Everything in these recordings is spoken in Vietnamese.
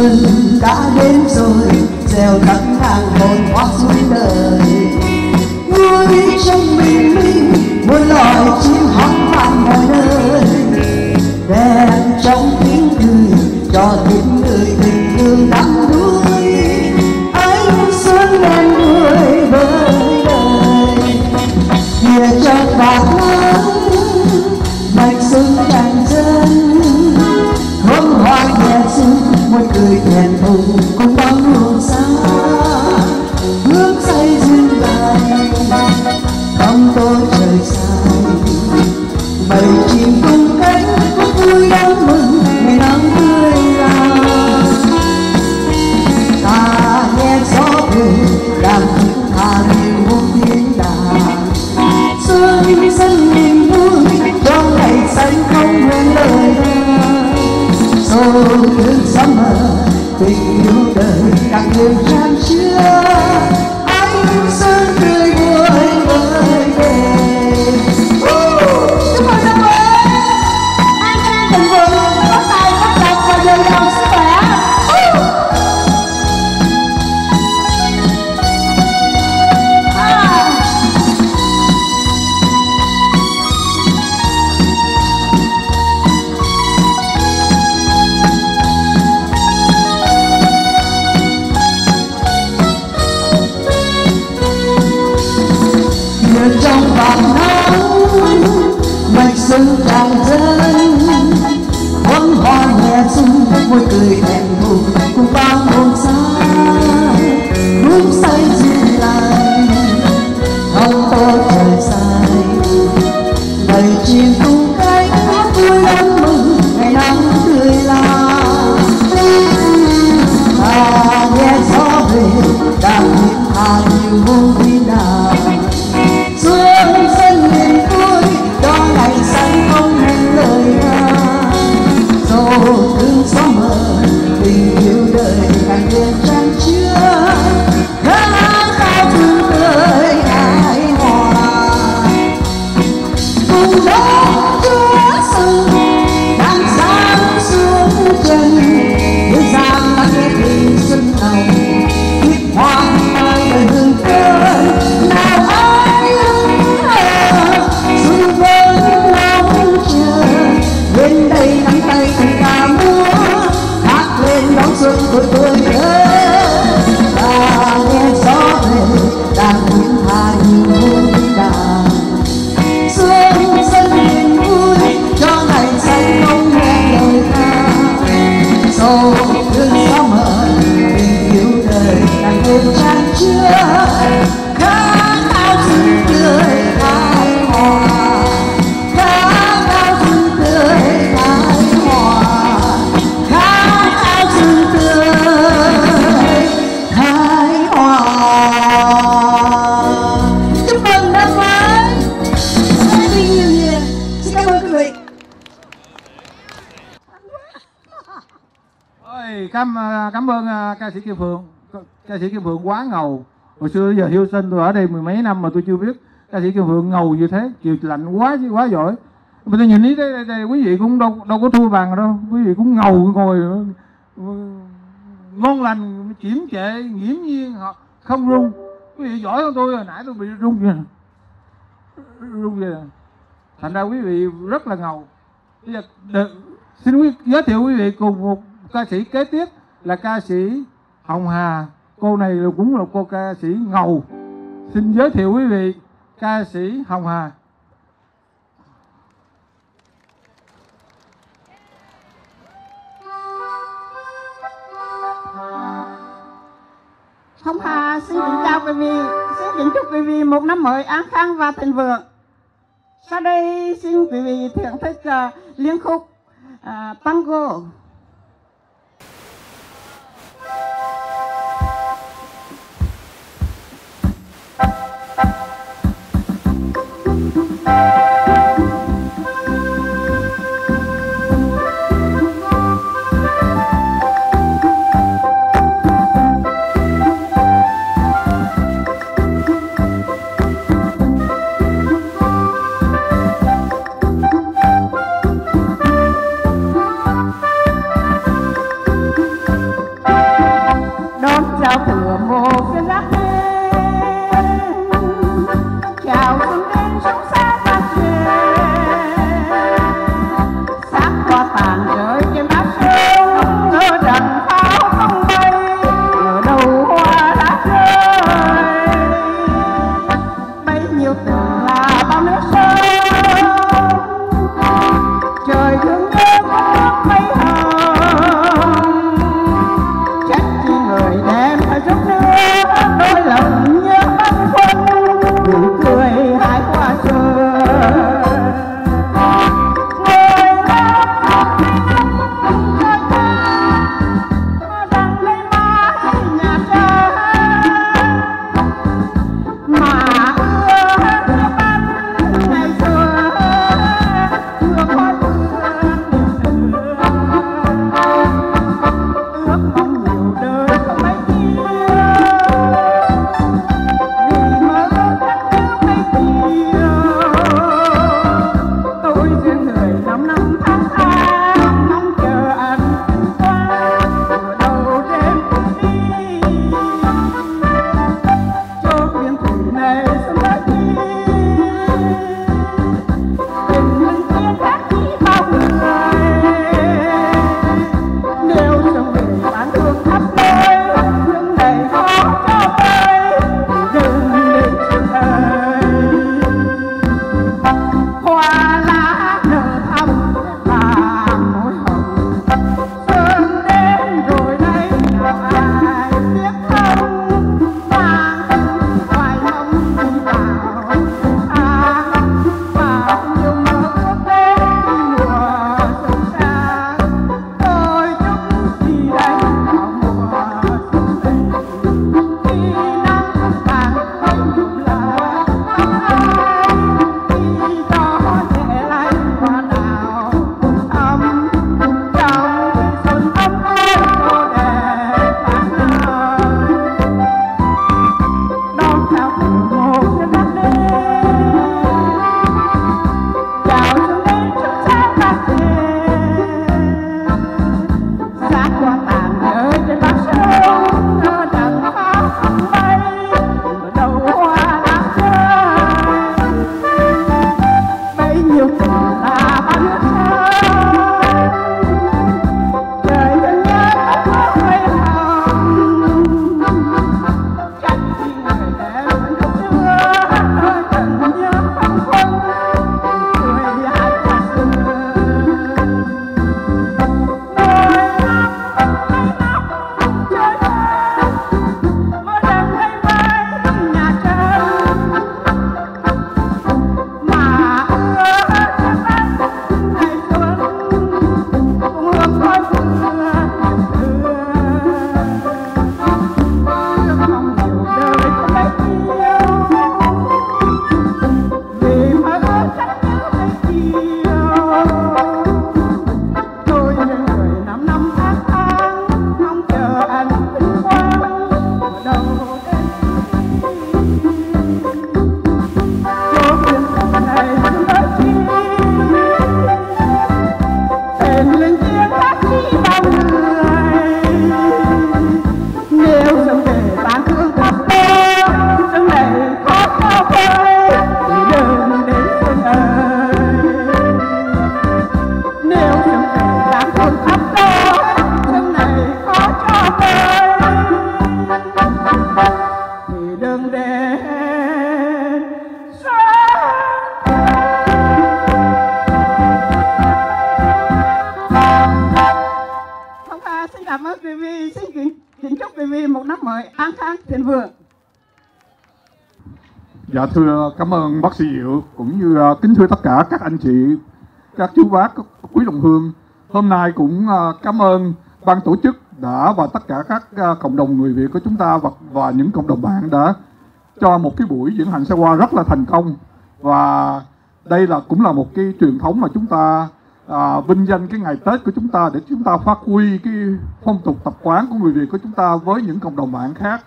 xuân đã đến rồi, gieo thắm hàng hồn hoa suối đời. Nuôi trong bình minh, muôn loài chim hót vang mọi nơi. Đèn trong tiếng cười, cho tiếng người tình thương đắm quá ngầu. Hồi xưa giờ hiu sinh tôi ở đây mười mấy năm mà tôi chưa biết. Ca sĩ Kim Phượng ngầu như thế chiều lạnh quá chứ quá giỏi. Mà tôi nhìn thấy đây, đây, đây quý vị cũng đâu đâu có thua bằng đâu. Quý vị cũng ngầu ngồi ngon lành chiếm trệ nghiễm nhiên họ không rung. Quý vị giỏi hơn tôi hồi nãy tôi bị rung vậy. Rung vậy. Thành ra quý vị rất là ngầu. Bây giờ được, xin quý, giới thiệu quý vị cùng một ca sĩ kế tiếp là ca sĩ Hồng Hà cô này là cũng là cô ca sĩ ngầu xin giới thiệu quý vị ca sĩ Hồng Hà Hồng Hà xin kính chào quý vị, xin kính chúc quý vị một năm mới an khang và thịnh vượng. Sau đây xin quý vị thưởng thức à, uh, liên khúc à, uh, tango. Cảm ơn bác sĩ Diệu cũng như à, kính thưa tất cả các anh chị, các chú bác, các quý đồng hương. Hôm nay cũng à, cảm ơn ban tổ chức đã và tất cả các à, cộng đồng người Việt của chúng ta và, và những cộng đồng bạn đã cho một cái buổi diễn hành xe hoa rất là thành công và đây là cũng là một cái truyền thống mà chúng ta à, vinh danh cái ngày Tết của chúng ta để chúng ta phát huy cái phong tục tập quán của người Việt của chúng ta với những cộng đồng bạn khác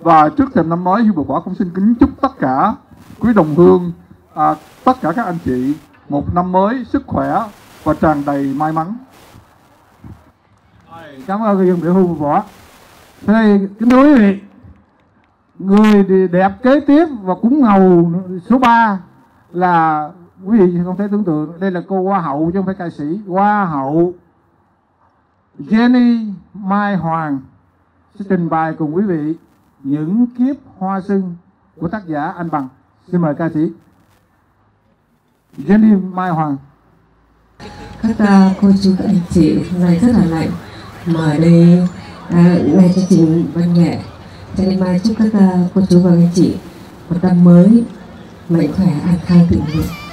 và trước thềm năm mới, Hiếu Bồ Quả cũng xin kính chúc tất cả quý đồng hương, à, tất cả các anh chị một năm mới sức khỏe và tràn đầy may mắn. Cảm ơn người dân biểu Bồ Quả. Thế kính thưa quý vị, người đẹp kế tiếp và cũng ngầu số 3 là quý vị không thể tưởng tượng đây là cô hoa hậu chứ không phải ca sĩ hoa hậu Jenny Mai Hoàng sẽ trình bày cùng quý vị những kiếp hoa sưng của tác giả anh bằng xin mời ca sĩ Jenny Mai Hoàng. Các ta cô chú các anh chị hôm nay rất là lạnh. Mà ở đây à, nghe chương trình văn nghệ. Cho nên mai chúc các ta cô chú và anh chị một năm mới mạnh khỏe an khang thịnh vượng.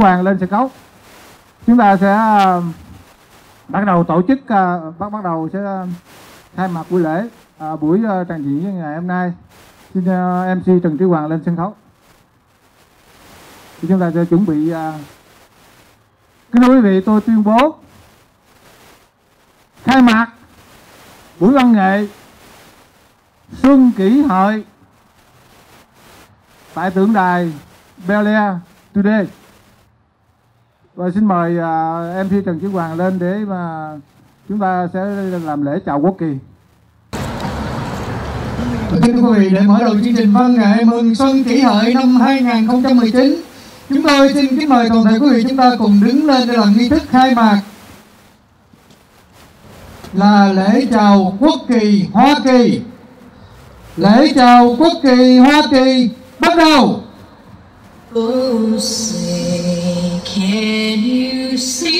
Hoàng lên sân khấu. Chúng ta sẽ ờ, bắt đầu tổ chức ờ, bắt bắt đầu sẽ ờ, khai mạc buổi lễ à, buổi trang diễn ngày hôm nay. Xin MC Trần Trí Hoàng lên sân khấu. Thì chúng ta sẽ chuẩn bị kính thưa quý vị tôi tuyên bố khai mạc buổi văn nghệ Xuân Kỷ Hợi tại tượng đài Bel Air Today và xin mời uh, MC Trần Chí Hoàng lên để mà chúng ta sẽ làm lễ chào quốc kỳ thưa quý vị, để mở đầu chương trình văn nghệ mừng Xuân Kỷ Hợi năm 2019, chúng tôi xin kính mời toàn thể quý vị chúng ta cùng đứng lên để làm nghi thức khai mạc là lễ chào quốc kỳ Hoa Kỳ. Lễ chào quốc kỳ Hoa Kỳ bắt đầu. Oh, say, can you see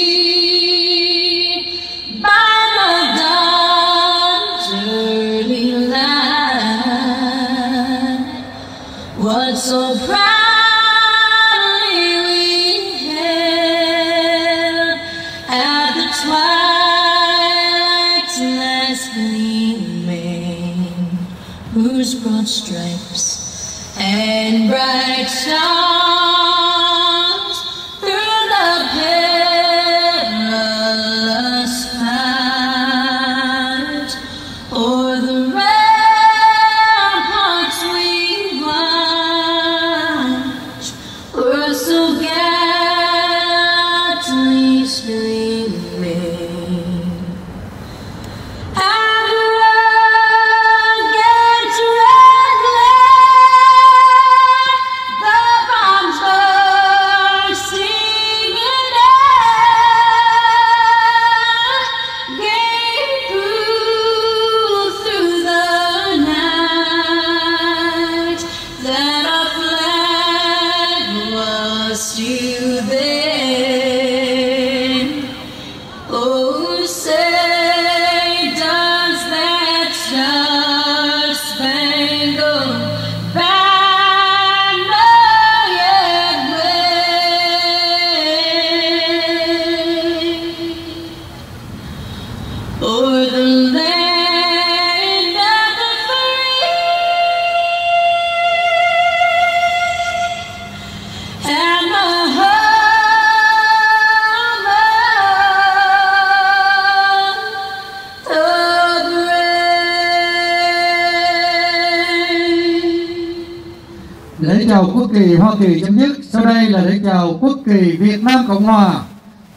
Chào quốc kỳ Việt Nam Cộng Hòa.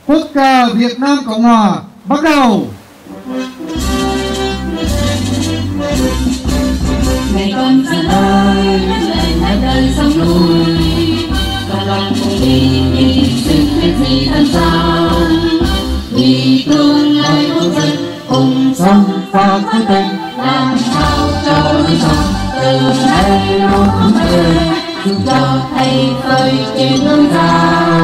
Quốc ca Việt Nam Cộng Hòa, bắt đầu. ngày con ra đời lên hai đời sông núi cả lòng cùng đi hy sinh hết gì thân sao vì tương lai quốc dân cùng sống và quyết tình làm sao cho lối sống từ nay luôn về cho thay khơi trên hướng dài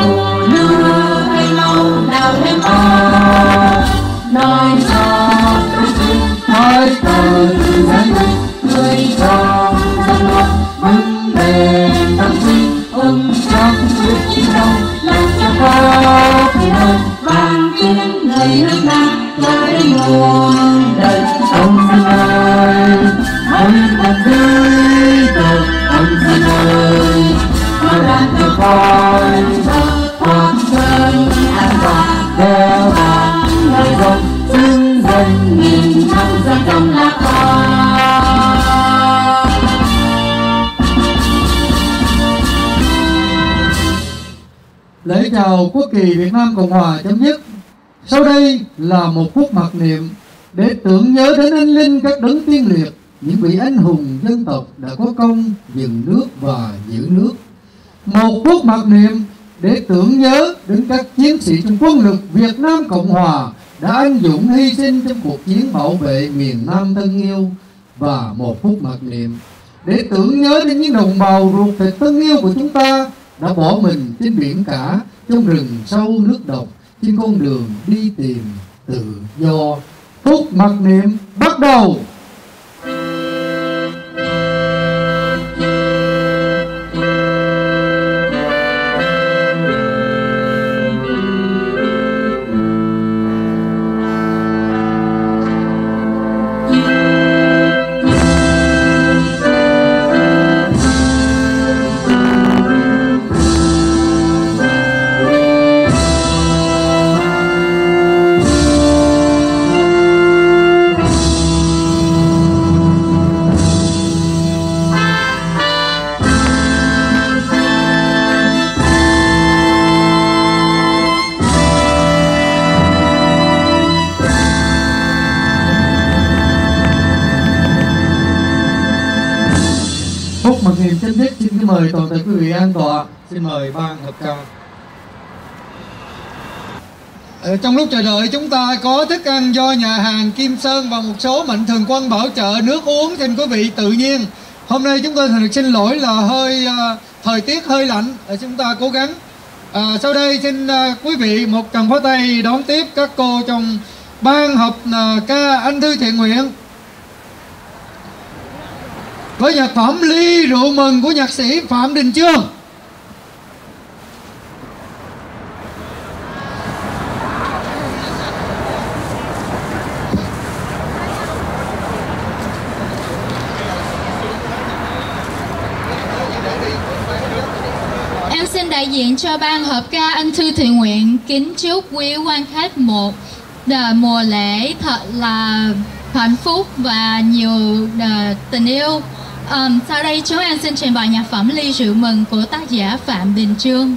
mùa lửa hay lâu nào em bao nói kỳ Việt Nam Cộng Hòa chấm dứt. Sau đây là một phút mặc niệm để tưởng nhớ đến anh linh các đấng tiên liệt, những vị anh hùng dân tộc đã có công dựng nước và giữ nước. Một phút mặc niệm để tưởng nhớ đến các chiến sĩ trong quân lực Việt Nam Cộng Hòa đã anh dũng hy sinh trong cuộc chiến bảo vệ miền Nam thân yêu và một phút mặc niệm để tưởng nhớ đến những đồng bào ruột thịt thân yêu của chúng ta đã bỏ mình trên biển cả, trong rừng sâu nước độc, trên con đường đi tìm tự do. Phút mặc niệm bắt đầu. Xin mời ban hợp ca. Ở trong lúc chờ đợi chúng ta có thức ăn do nhà hàng Kim Sơn và một số mạnh thường quân bảo trợ nước uống xin quý vị tự nhiên. Hôm nay chúng tôi thật xin lỗi là hơi uh, thời tiết hơi lạnh. Chúng ta cố gắng. À, sau đây xin uh, quý vị một tràng pháo tay đón tiếp các cô trong ban hợp uh, ca anh thư thiện nguyện. Với nhạc phẩm ly rượu mừng của nhạc sĩ phạm đình chương Em xin đại diện cho ban hợp ca anh thư thiện nguyện kính chúc quý quan khách một mùa lễ thật là hạnh phúc và nhiều tình yêu. Um, sau đây chúng em xin trình bày nhạc phẩm Ly rượu mừng của tác giả Phạm Đình Trương.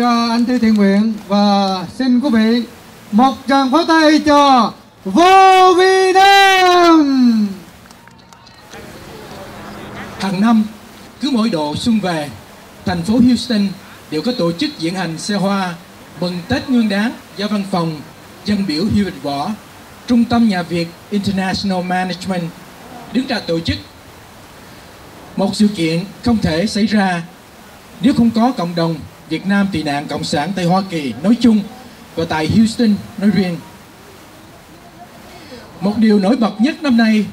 Anh Thư Thiện Nguyện và xin quý vị một tràng pháo tay cho Vô Vi Nam. Hàng năm, cứ mỗi độ xuân về, thành phố Houston đều có tổ chức diễn hành xe hoa mừng Tết Nguyên đán do văn phòng dân biểu Hiệp Võ, Trung tâm Nhà Việt International Management đứng ra tổ chức. Một sự kiện không thể xảy ra nếu không có cộng đồng Việt Nam tị nạn Cộng sản tại Hoa Kỳ nói chung và tại Houston nói riêng. Một điều nổi bật nhất năm nay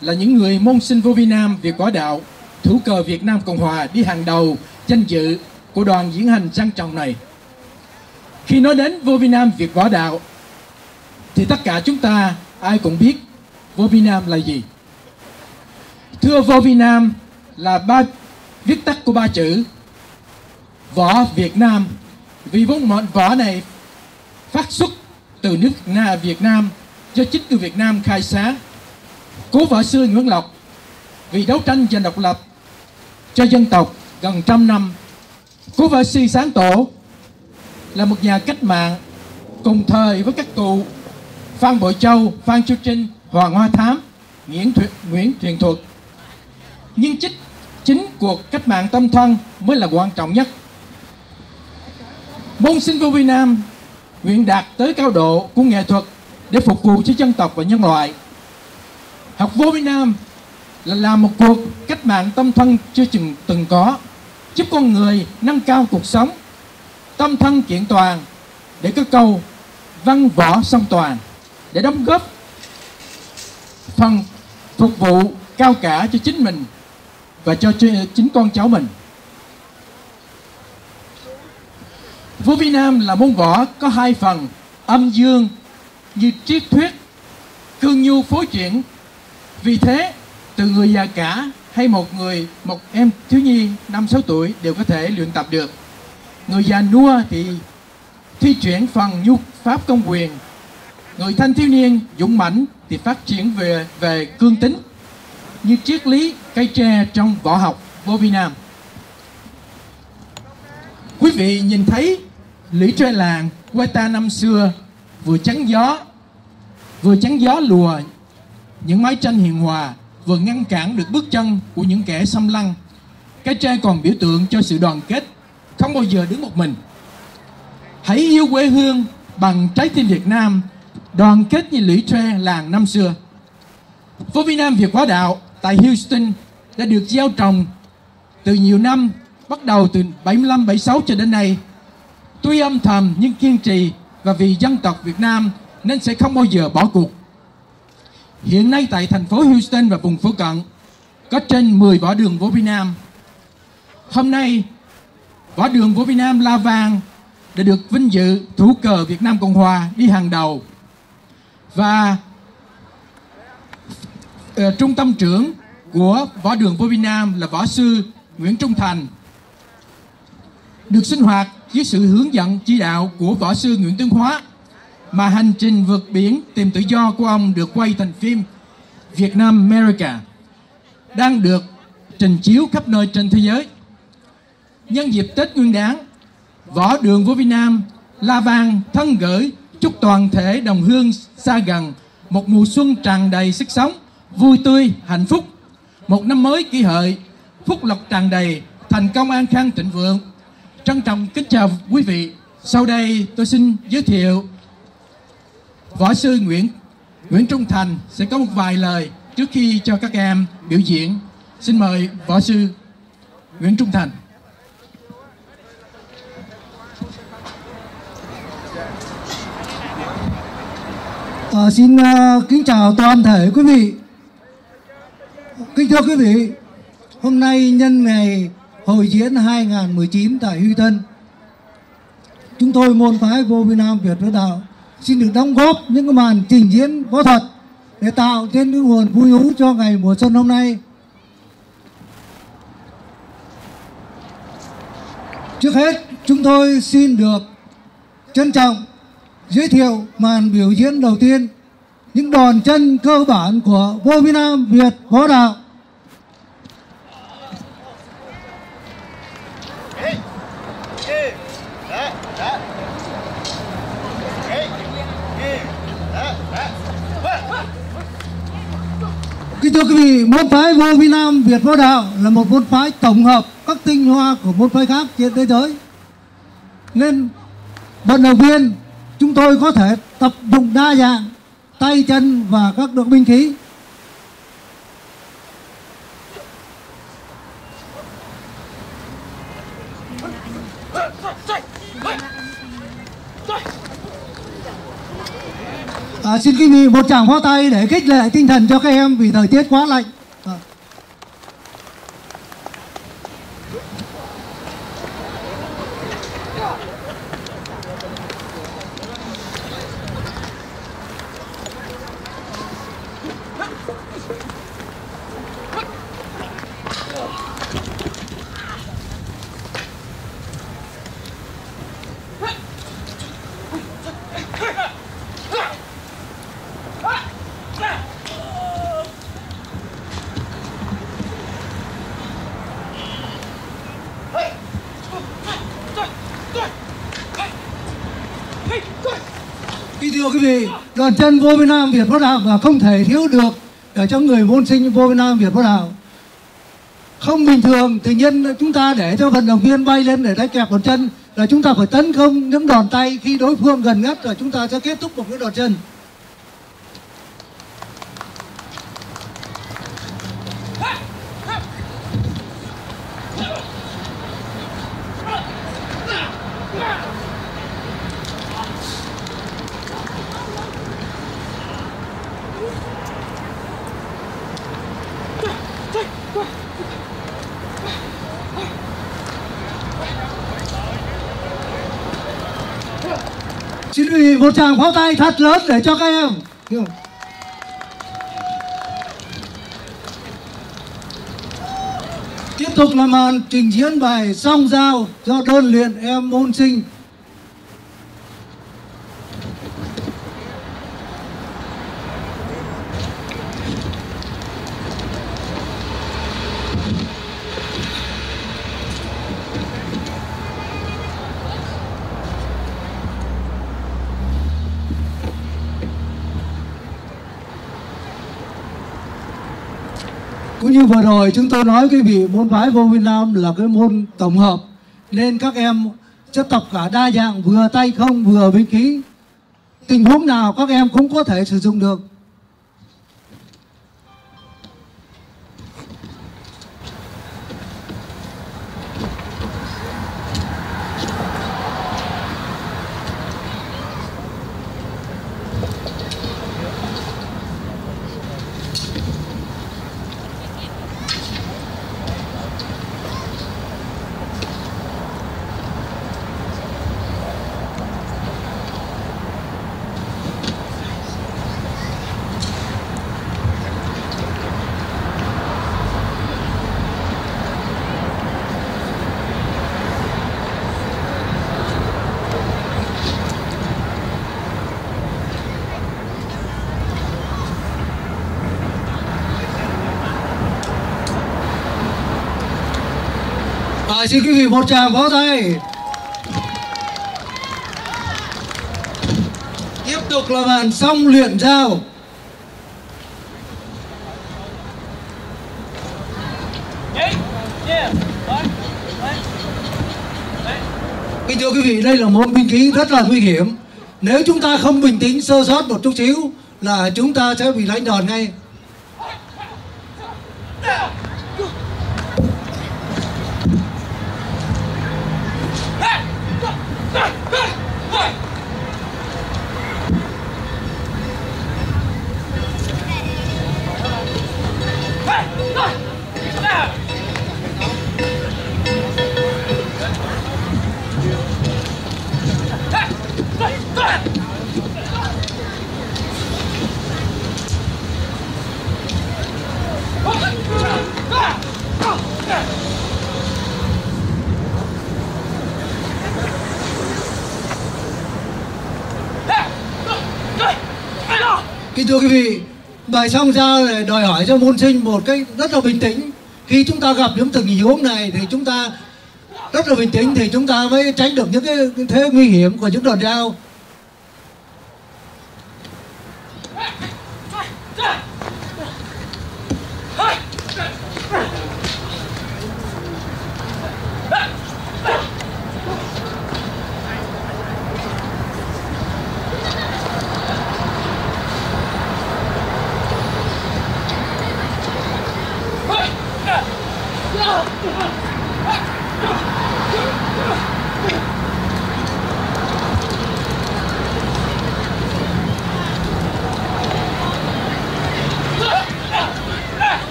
là những người môn sinh vô vi Nam Việt Quả Đạo, thủ cờ Việt Nam Cộng Hòa đi hàng đầu danh dự của đoàn diễn hành trang trọng này. Khi nói đến vô vi Nam Việt Quả Đạo thì tất cả chúng ta ai cũng biết vô vi Nam là gì. Thưa vô vi Nam là ba viết tắt của ba chữ võ Việt Nam vì vốn món võ này phát xuất từ nước Na Việt Nam do chính từ Việt Nam khai sáng cố võ sư Nguyễn Lộc vì đấu tranh giành độc lập cho dân tộc gần trăm năm cố võ sư sáng tổ là một nhà cách mạng cùng thời với các cụ Phan Bội Châu, Phan Chu Trinh, Hoàng Hoa Thám, Nguyễn Thuyệt, Nguyễn Thuyền Thuật. Nhưng chính, chính cuộc cách mạng tâm thân mới là quan trọng nhất. Môn sinh vô Việt Nam nguyện đạt tới cao độ của nghệ thuật để phục vụ cho dân tộc và nhân loại. Học vô Việt Nam là làm một cuộc cách mạng tâm thân chưa chừng từng có, giúp con người nâng cao cuộc sống, tâm thân kiện toàn để có câu văn võ song toàn để đóng góp phần phục vụ cao cả cho chính mình và cho chính con cháu mình. Vũ Vi Nam là môn võ có hai phần âm dương như triết thuyết, cương nhu phối chuyển. Vì thế, từ người già cả hay một người, một em thiếu nhi năm sáu tuổi đều có thể luyện tập được. Người già nua thì thi chuyển phần nhu pháp công quyền. Người thanh thiếu niên dũng mãnh thì phát triển về về cương tính như triết lý cây tre trong võ học vô vi Nam. Quý vị nhìn thấy Lý tre làng quê ta năm xưa, vừa chắn gió, vừa chắn gió lùa. Những mái tranh hiền hòa vừa ngăn cản được bước chân của những kẻ xâm lăng. Cái tre còn biểu tượng cho sự đoàn kết, không bao giờ đứng một mình. Hãy yêu quê hương bằng trái tim Việt Nam, đoàn kết như lũy tre làng năm xưa. Phố Việt Nam Việt Hóa Đạo tại Houston đã được gieo trồng từ nhiều năm, bắt đầu từ 75 76 cho đến nay. Tuy âm thầm nhưng kiên trì và vì dân tộc Việt Nam nên sẽ không bao giờ bỏ cuộc. Hiện nay tại thành phố Houston và vùng phụ cận có trên 10 võ đường võ Việt Nam. Hôm nay, võ đường võ Việt Nam La Vang đã được vinh dự thủ cờ Việt Nam Cộng Hòa đi hàng đầu. Và uh, trung tâm trưởng của võ đường võ Việt Nam là võ sư Nguyễn Trung Thành được sinh hoạt dưới sự hướng dẫn chỉ đạo của võ sư Nguyễn tuấn Hóa mà hành trình vượt biển tìm tự do của ông được quay thành phim Việt Nam America đang được trình chiếu khắp nơi trên thế giới. Nhân dịp Tết Nguyên đán, võ đường võ Việt Nam la vang thân gửi chúc toàn thể đồng hương xa gần một mùa xuân tràn đầy sức sống, vui tươi, hạnh phúc, một năm mới kỷ hợi, phúc lộc tràn đầy, thành công an khang thịnh vượng Trân trọng kính chào quý vị. Sau đây tôi xin giới thiệu Võ sư Nguyễn Nguyễn Trung Thành sẽ có một vài lời trước khi cho các em biểu diễn. Xin mời Võ sư Nguyễn Trung Thành. À, xin uh, kính chào toàn thể quý vị. Kính thưa quý vị, hôm nay nhân ngày hội diễn 2019 tại Huy Tân. Chúng tôi môn phái vô Việt Nam Việt Đức Đạo xin được đóng góp những cái màn trình diễn võ thuật để tạo thêm những nguồn vui hú cho ngày mùa xuân hôm nay. Trước hết, chúng tôi xin được trân trọng giới thiệu màn biểu diễn đầu tiên những đòn chân cơ bản của vô Việt Nam Việt Võ Đạo. Thưa quý vị, môn phái vô vi nam Việt Võ Đạo là một môn phái tổng hợp các tinh hoa của môn phái khác trên thế giới. Nên vận động viên chúng tôi có thể tập dụng đa dạng tay chân và các được binh khí À, xin quý vị một tràng pháo tay để khích lệ tinh thần cho các em vì thời tiết quá lạnh. À. Kính thưa quý toàn đoàn chân vô Việt Nam, Việt Bắc Đạo và không thể thiếu được ở cho người môn sinh vô Việt Nam, Việt Bắc Đạo. Không bình thường thì nhân chúng ta để cho vận động viên bay lên để đánh kẹp đòn chân là chúng ta phải tấn công những đòn tay khi đối phương gần nhất rồi chúng ta sẽ kết thúc một cái đòn chân. Xin quý vị một tràng pháo tay thật lớn để cho các em. Tiếp tục là màn trình diễn bài song giao do đơn luyện em môn sinh cũng như vừa rồi, chúng tôi nói quý vị, môn phái vô Việt Nam là cái môn tổng hợp. Nên các em chất tập cả đa dạng, vừa tay không, vừa binh khí. Tình huống nào các em cũng có thể sử dụng được. Xin quý vị một tràng vỗ tay. Tiếp tục là màn xong luyện giao. Kính thưa quý vị, đây là môn binh khí rất là nguy hiểm. Nếu chúng ta không bình tĩnh sơ sót một chút xíu là chúng ta sẽ bị đánh đòn ngay. Thưa quý vị, bài song ra đòi hỏi cho môn sinh một cái rất là bình tĩnh. Khi chúng ta gặp những tình huống này thì chúng ta rất là bình tĩnh thì chúng ta mới tránh được những cái thế nguy hiểm của những đòn dao.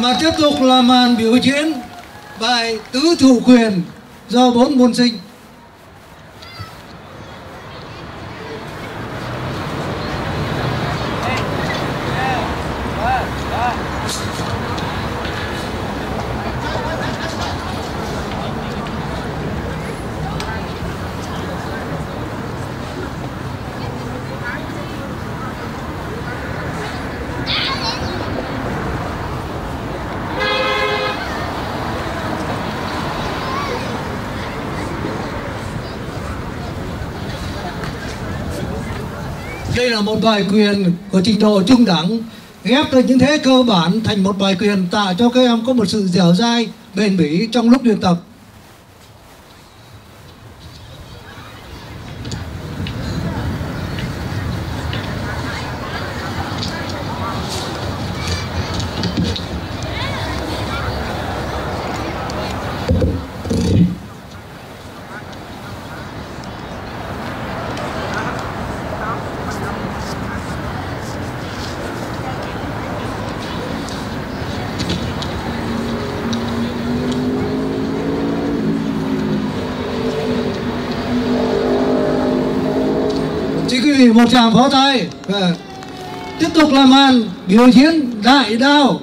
Mà tiếp tục là màn biểu diễn bài tứ thủ quyền do bốn môn sinh. Đây là một bài quyền của trình độ trung đẳng ghép từ những thế cơ bản thành một bài quyền tạo cho các em có một sự dẻo dai, bền bỉ trong lúc luyện tập. Xin quý tràng pháo tay. Và tiếp tục là màn biểu diễn đại đao.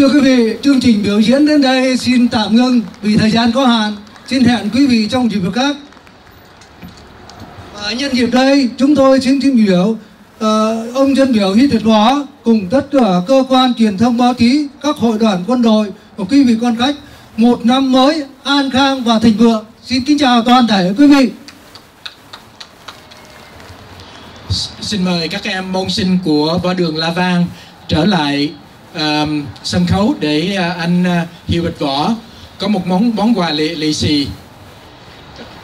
Thưa quý vị, chương trình biểu diễn đến đây xin tạm ngưng vì thời gian có hạn. Xin hẹn quý vị trong dịp khác. Và nhân dịp đây, chúng tôi xin trình biểu uh, ờ, ông dân biểu Hít Việt Hóa cùng tất cả cơ quan truyền thông báo chí, các hội đoàn quân đội và quý vị quan khách một năm mới an khang và thịnh vượng. Xin kính chào toàn thể quý vị. Xin mời các em môn sinh của võ đường La Vang trở lại um, sân khấu để uh, anh ờ, uh, Hiệu Bạch Võ có một món món quà lì, lì xì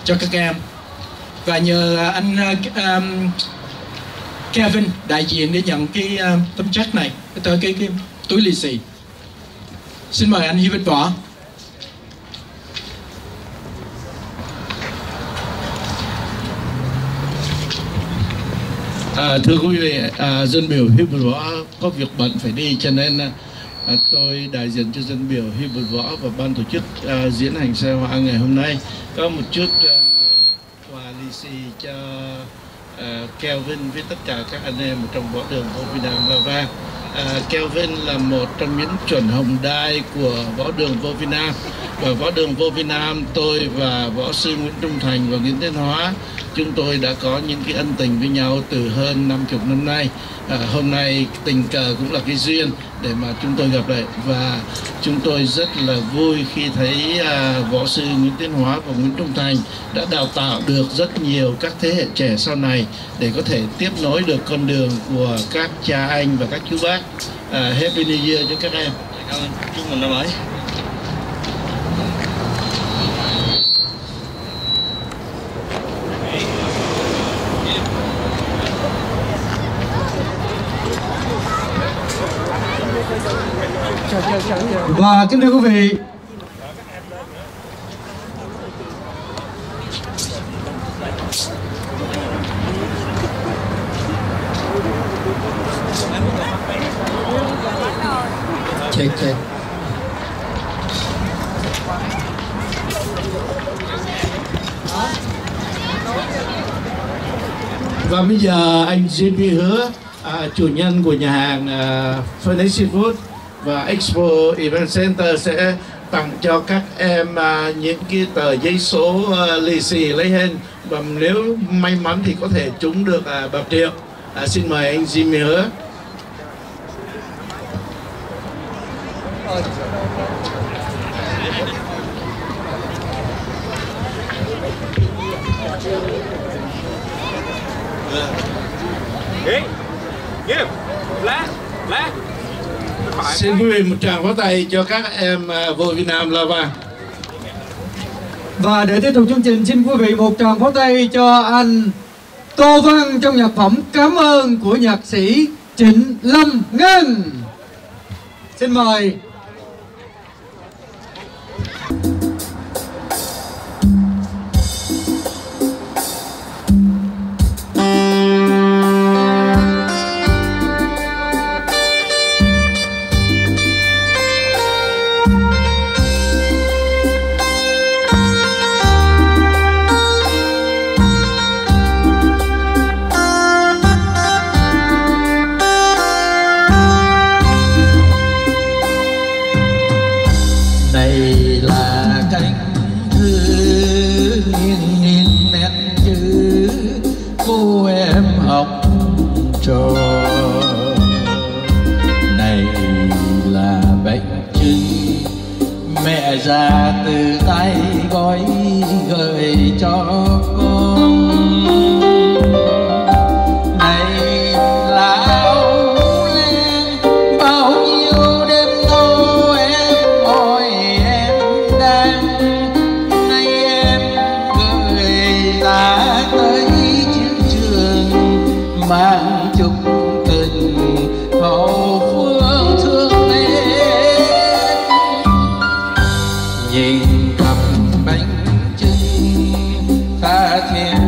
cho các em. Và nhờ uh, anh uh, um, Kevin đại diện để nhận cái uh, tấm check này cái, cái, cái túi lì xì. Xin mời anh Hiệu Bạch Võ. À, thưa quý vị, à, dân biểu Hiệp Võ có việc bận phải đi cho nên à, tôi đại diện cho dân biểu Hiệp Võ và ban tổ chức à, diễn hành xe hoa ngày hôm nay. Có một chút à, quà lì xì cho à, Kelvin với tất cả các anh em trong võ đường vô Việt Nam và ờ, Kelvin là một trong những chuẩn hồng đai của võ đường vô Việt Nam. Và võ đường vô Việt Nam tôi và võ sư Nguyễn Trung Thành và Nguyễn Tiến Hóa chúng tôi đã có những cái ân tình với nhau từ hơn 50 năm nay. À, hôm nay tình cờ cũng là cái duyên để mà chúng tôi gặp lại. Và chúng tôi rất là vui khi thấy à, võ sư Nguyễn Tiến Hóa và Nguyễn Trung Thành đã đào tạo được rất nhiều các thế hệ trẻ sau này để có thể tiếp nối được con đường của các cha anh và các chú bác. À, Happy New Year cho các em. Chúc mừng năm mới. Và kính thưa quý vị, check check Và bây giờ anh JP Hứa, à, chủ nhân của nhà hàng à, Phoenix Seafood và Expo Event Center sẽ tặng cho các em à, những cái tờ giấy số à, lì xì lấy hên và nếu may mắn thì có thể trúng được à, bạc triệu. À, xin mời anh Jimmy Hứa. Xin quý vị một tràng pháo tay cho các em à, vô Việt Nam là vàng. và để tiếp tục chương trình, xin quý vị một tràng pháo tay cho anh Tô Văn trong nhạc phẩm Cảm ơn của nhạc sĩ Trịnh Lâm Ngân. Xin mời ta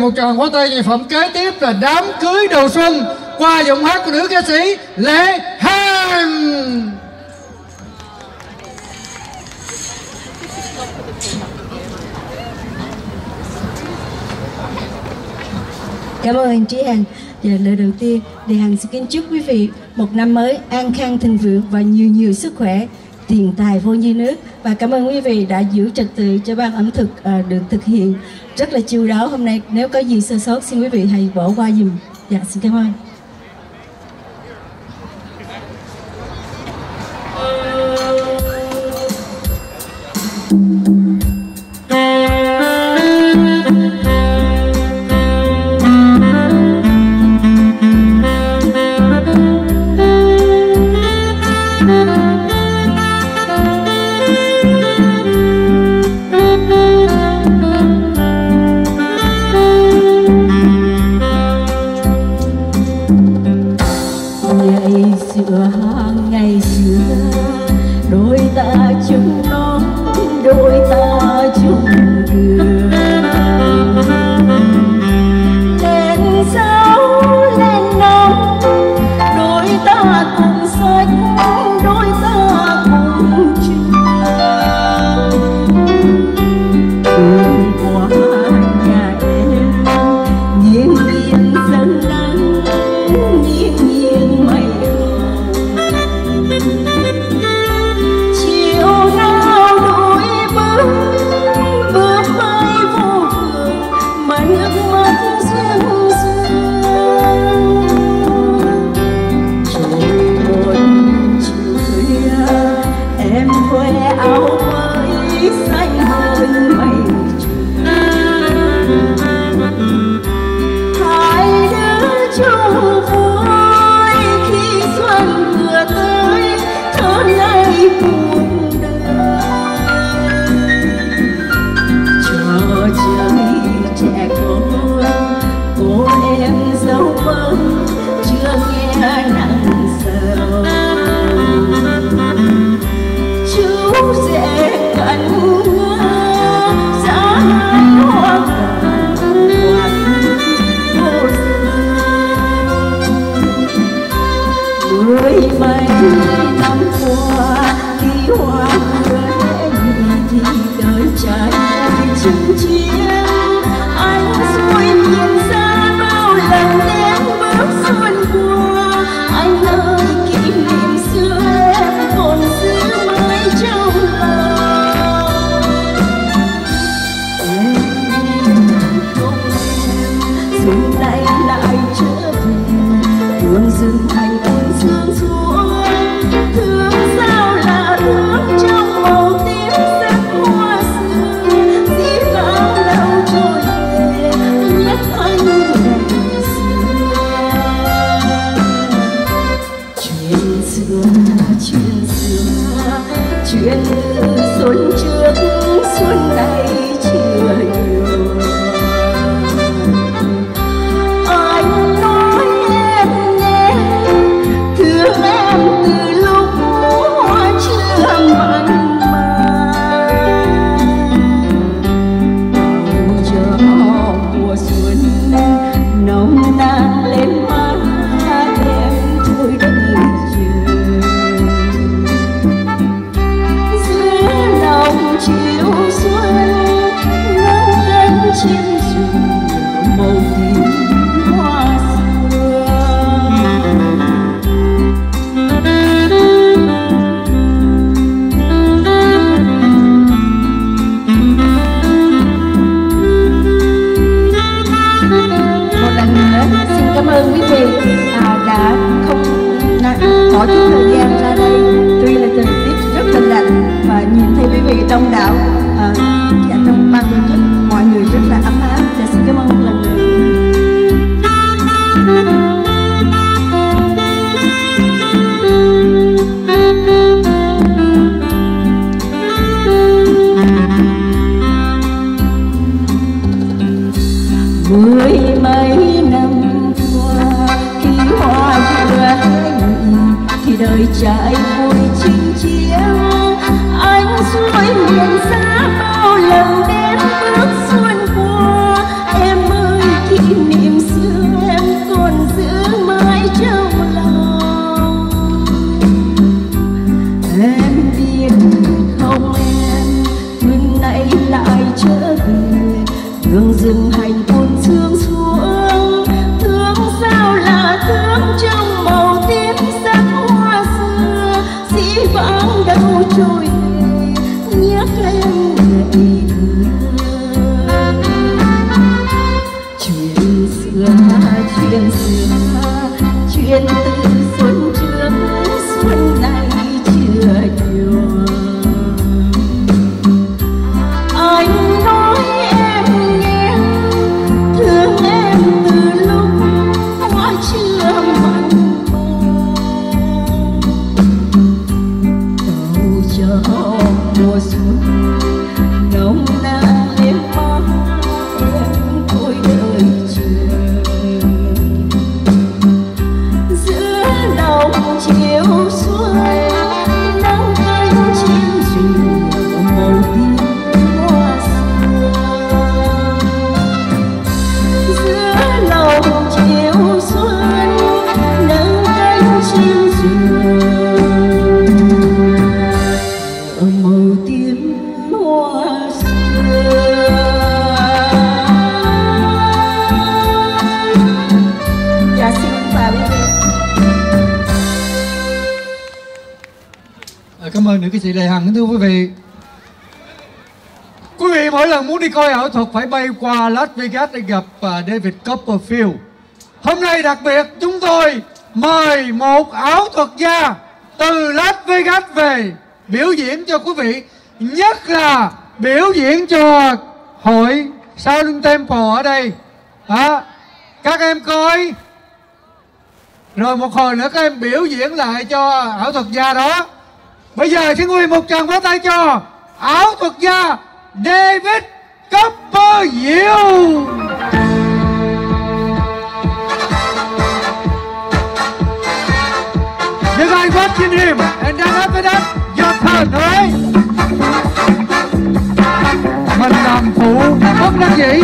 một tràng quá tay nhạc phẩm kế tiếp là đám cưới đầu xuân qua giọng hát của nữ ca sĩ lệ hằng. Cảm ơn anh Trí Hằng và lời đầu tiên để Hằng xin kính chúc quý vị một năm mới an khang, thịnh vượng và nhiều nhiều sức khỏe, tiền tài vô như nước. Và cảm ơn quý vị đã giữ trật tự cho ban ẩm thực ờ, được thực hiện rất là chiêu đáo hôm nay. Nếu có gì sơ sót, xin quý vị hãy bỏ qua dùm dạ xin cảm ơn. Mười mấy À, Cảm ơn nữ ca sĩ Lê Hằng. Thưa quý vị Quý vị mỗi lần muốn đi coi ảo thuật phải bay qua Las Vegas để gặp à, David Copperfield. Hôm nay đặc biệt chúng tôi mời một ảo thuật gia từ Las Vegas về biểu diễn cho quý vị Nhất là biểu diễn cho hội Sao Lưng Temple ở đây. À, Các em coi rồi một hồi nữa các em biểu diễn lại cho ảo thuật gia đó. Bây giờ xin quý một tràng pháo tay cho ảo thuật gia David Copperfield. You guys watching him and then after that your turn, right. Mình làm phụ bất đắc dĩ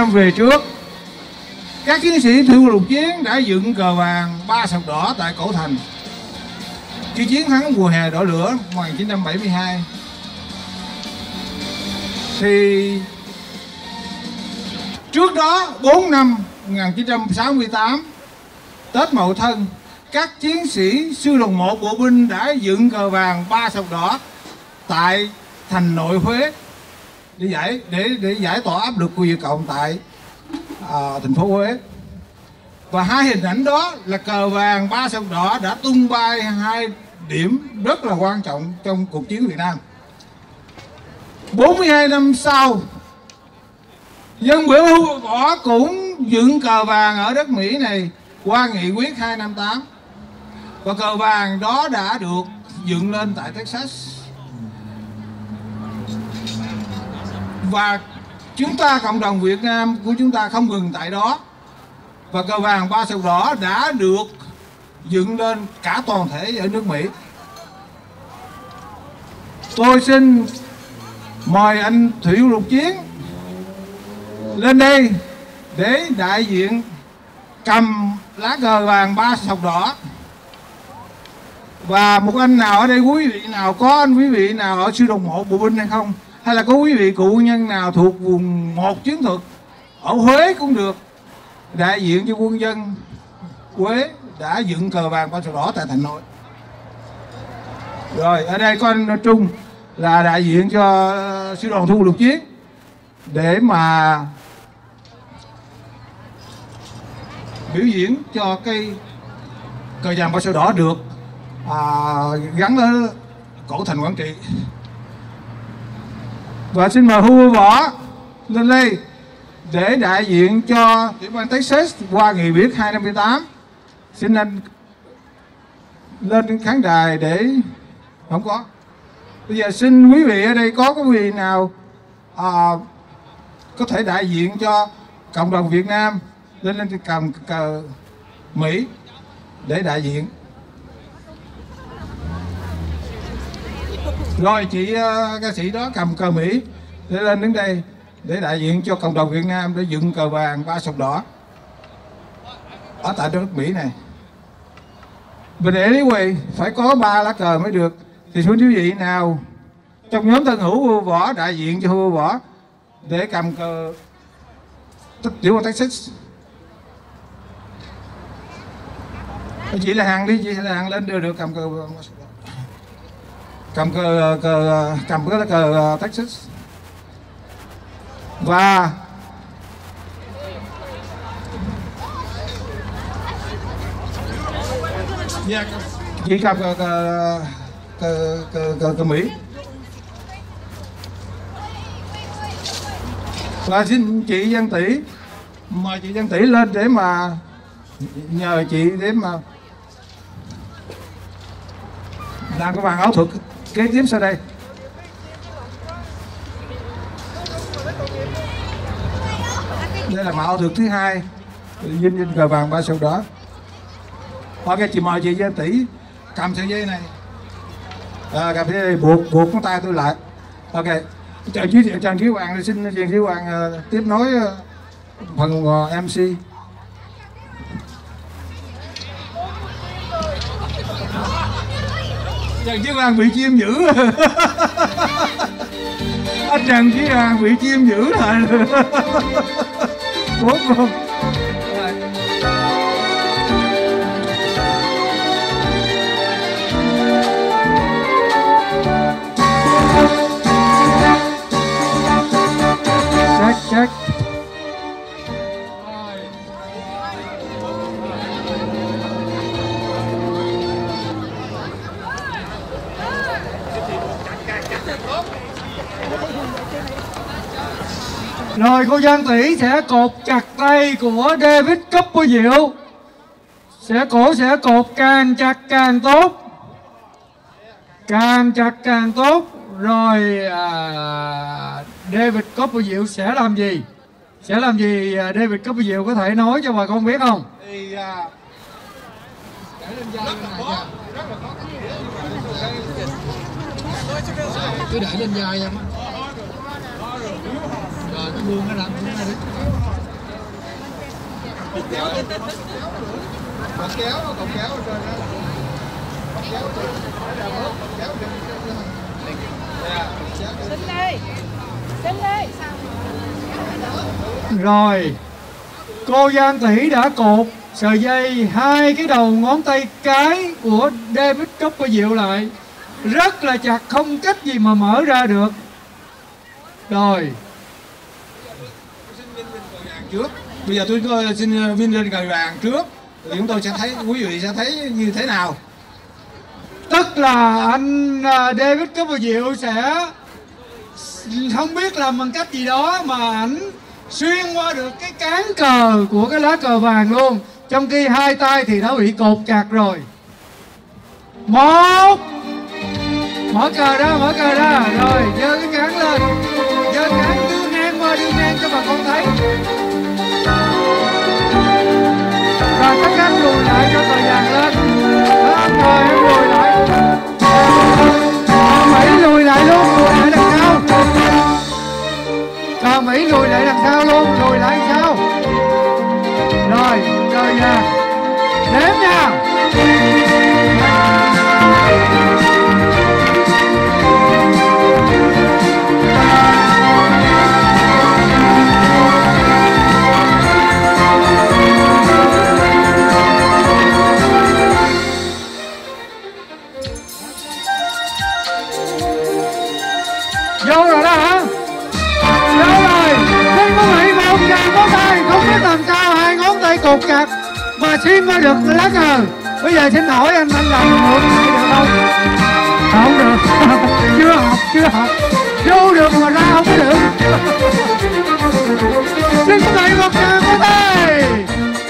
42 về trước. Các chiến sĩ thủy quân lục chiến đã dựng cờ vàng ba sọc đỏ tại cổ thành. Khi chiến thắng mùa hè đỏ lửa 1972 thì trước đó 4 năm 1968 Tết Mậu Thân, các chiến sĩ sư đoàn 1 bộ binh đã dựng cờ vàng ba sọc đỏ tại thành nội Huế để giải để để giải tỏa áp lực của dự Cộng tại à, thành phố Huế. Và hai hình ảnh đó là cờ vàng ba sọc đỏ đã tung bay hai điểm rất là quan trọng trong cuộc chiến Việt Nam. 42 năm sau dân biểu hưu võ cũng dựng cờ vàng ở đất Mỹ này qua nghị quyết 258 và cờ vàng đó đã được dựng lên tại Texas. Và chúng ta, cộng đồng Việt Nam của chúng ta không ngừng tại đó. Và cờ vàng ba sọc đỏ đã được dựng lên cả toàn thể ở nước Mỹ. Tôi xin mời anh Thủy Lục Chiến lên đây để đại diện cầm lá cờ vàng ba sọc đỏ. Và một anh nào ở đây, quý vị nào có, anh quý vị nào ở sư đồng hộ bộ binh hay không? Hay là có quý vị cụ nhân nào thuộc vùng một chiến thuật ở Huế cũng được. Đại diện cho quân dân Huế đã dựng cờ vàng ba sọc đỏ tại thành nội. Rồi ở đây có anh Trung là đại diện cho ờ, sư đoàn thu lục chiến. Để mà biểu diễn cho cây cờ vàng ba sọc đỏ được à, gắn ở cổ thành Quảng Trị và xin mời Hugo Võ lên đây để đại diện cho tiểu bang Texas qua nghị quyết 258 xin anh lên khán đài để không có. Bây giờ xin quý vị ở đây có quý vị nào à, có thể đại diện cho cộng đồng Việt Nam lên lên cầm cờ Mỹ để đại diện. Rồi chị uh, ca sĩ đó cầm cờ Mỹ để lên đứng đây để đại diện cho cộng đồng Việt Nam để dựng cờ vàng ba sọc đỏ. Ở tại nước Mỹ này. Và để lý quỳ phải có ba lá cờ mới được. Thì xin quý vị nào? Trong nhóm thân hữu vua võ đại diện cho vua võ để cầm cờ tiểu bang Texas chị là hàng đi chị là hàng lên đưa được cầm cờ cầm cờ, cờ cầm cái cờ ờ, Texas. Và chỉ chị cầm cờ cờ cờ, cờ, cờ, cờ Mỹ. Và xin chị Giang Tỷ mời chị Giang Tỷ lên để mà nhờ chị để mà làm cái bàn ảo thuật kế tiếp sau đây. Đây là mạo thuật thứ hai dinh dinh cờ vàng ba sâu đỏ. Ok chị mời chị Giang tỷ cầm sợi dây này. À, cầm sợi dây buộc buộc con tay tôi lại. Ok. Trần chí trần chí hoàng xin trần chí hoàng uh, tiếp nối uh, phần à, uh, mc Trần Chí Hoàng bị chim dữ Anh Trần Chí Hoàng bị chim dữ rồi. Bốn luôn Check, check Rồi cô Giang Tỷ sẽ cột chặt tay của David cấp của Diệu. Sẽ cổ sẽ cột càng chặt càng tốt. Càng chặt càng tốt. Rồi à, David cấp của Diệu sẽ làm gì? Sẽ làm gì à, David cấp của Diệu có thể nói cho bà con biết không? Thì à, Cứ để lên dài em rồi nó buông cái làm xuống này đi còn kéo còn kéo rồi đó kéo rồi kéo Xin đi Xin đi rồi cô Giang Thủy đã cột sợi dây hai cái đầu ngón tay cái của David Copperfield lại. Rất là chặt, không cách gì mà mở ra được. Rồi trước. Bây giờ tôi có ờ, xin ờ, vinh lên cờ vàng trước. Thì chúng tôi sẽ thấy, quý vị sẽ thấy như thế nào. Tức là anh ờ, David David Diệu sẽ không biết làm bằng cách gì đó mà ảnh xuyên qua được cái cán cờ của cái lá cờ vàng luôn. Trong khi hai tay thì đã bị cột chặt rồi. Một! Mở cờ ra, mở cờ ra. Rồi, giơ cái cán lên. Giơ cán, đưa ngang qua, đưa ngang cho bà con thấy rồi các anh lùi lại cho cờ vàng lên đó, rồi em lùi lại. Cờ mỹ lùi lại luôn lùi lại đằng sau. Cờ mỹ lùi lại đằng sau luôn lùi lại đằng sau. Rồi rồi vàng, đếm nha. Vô rồi đó hả? Vô rồi. Xin quý vị một tràng có tay? Không biết làm sao hai ngón tay cột chặt mà xuyên qua được lá cờ bây giờ xin hỏi anh anh làm ngược lại được không? Không được. Chưa học chưa học. Vô được mà ra không có được. Xin quý vị một tràng có tay.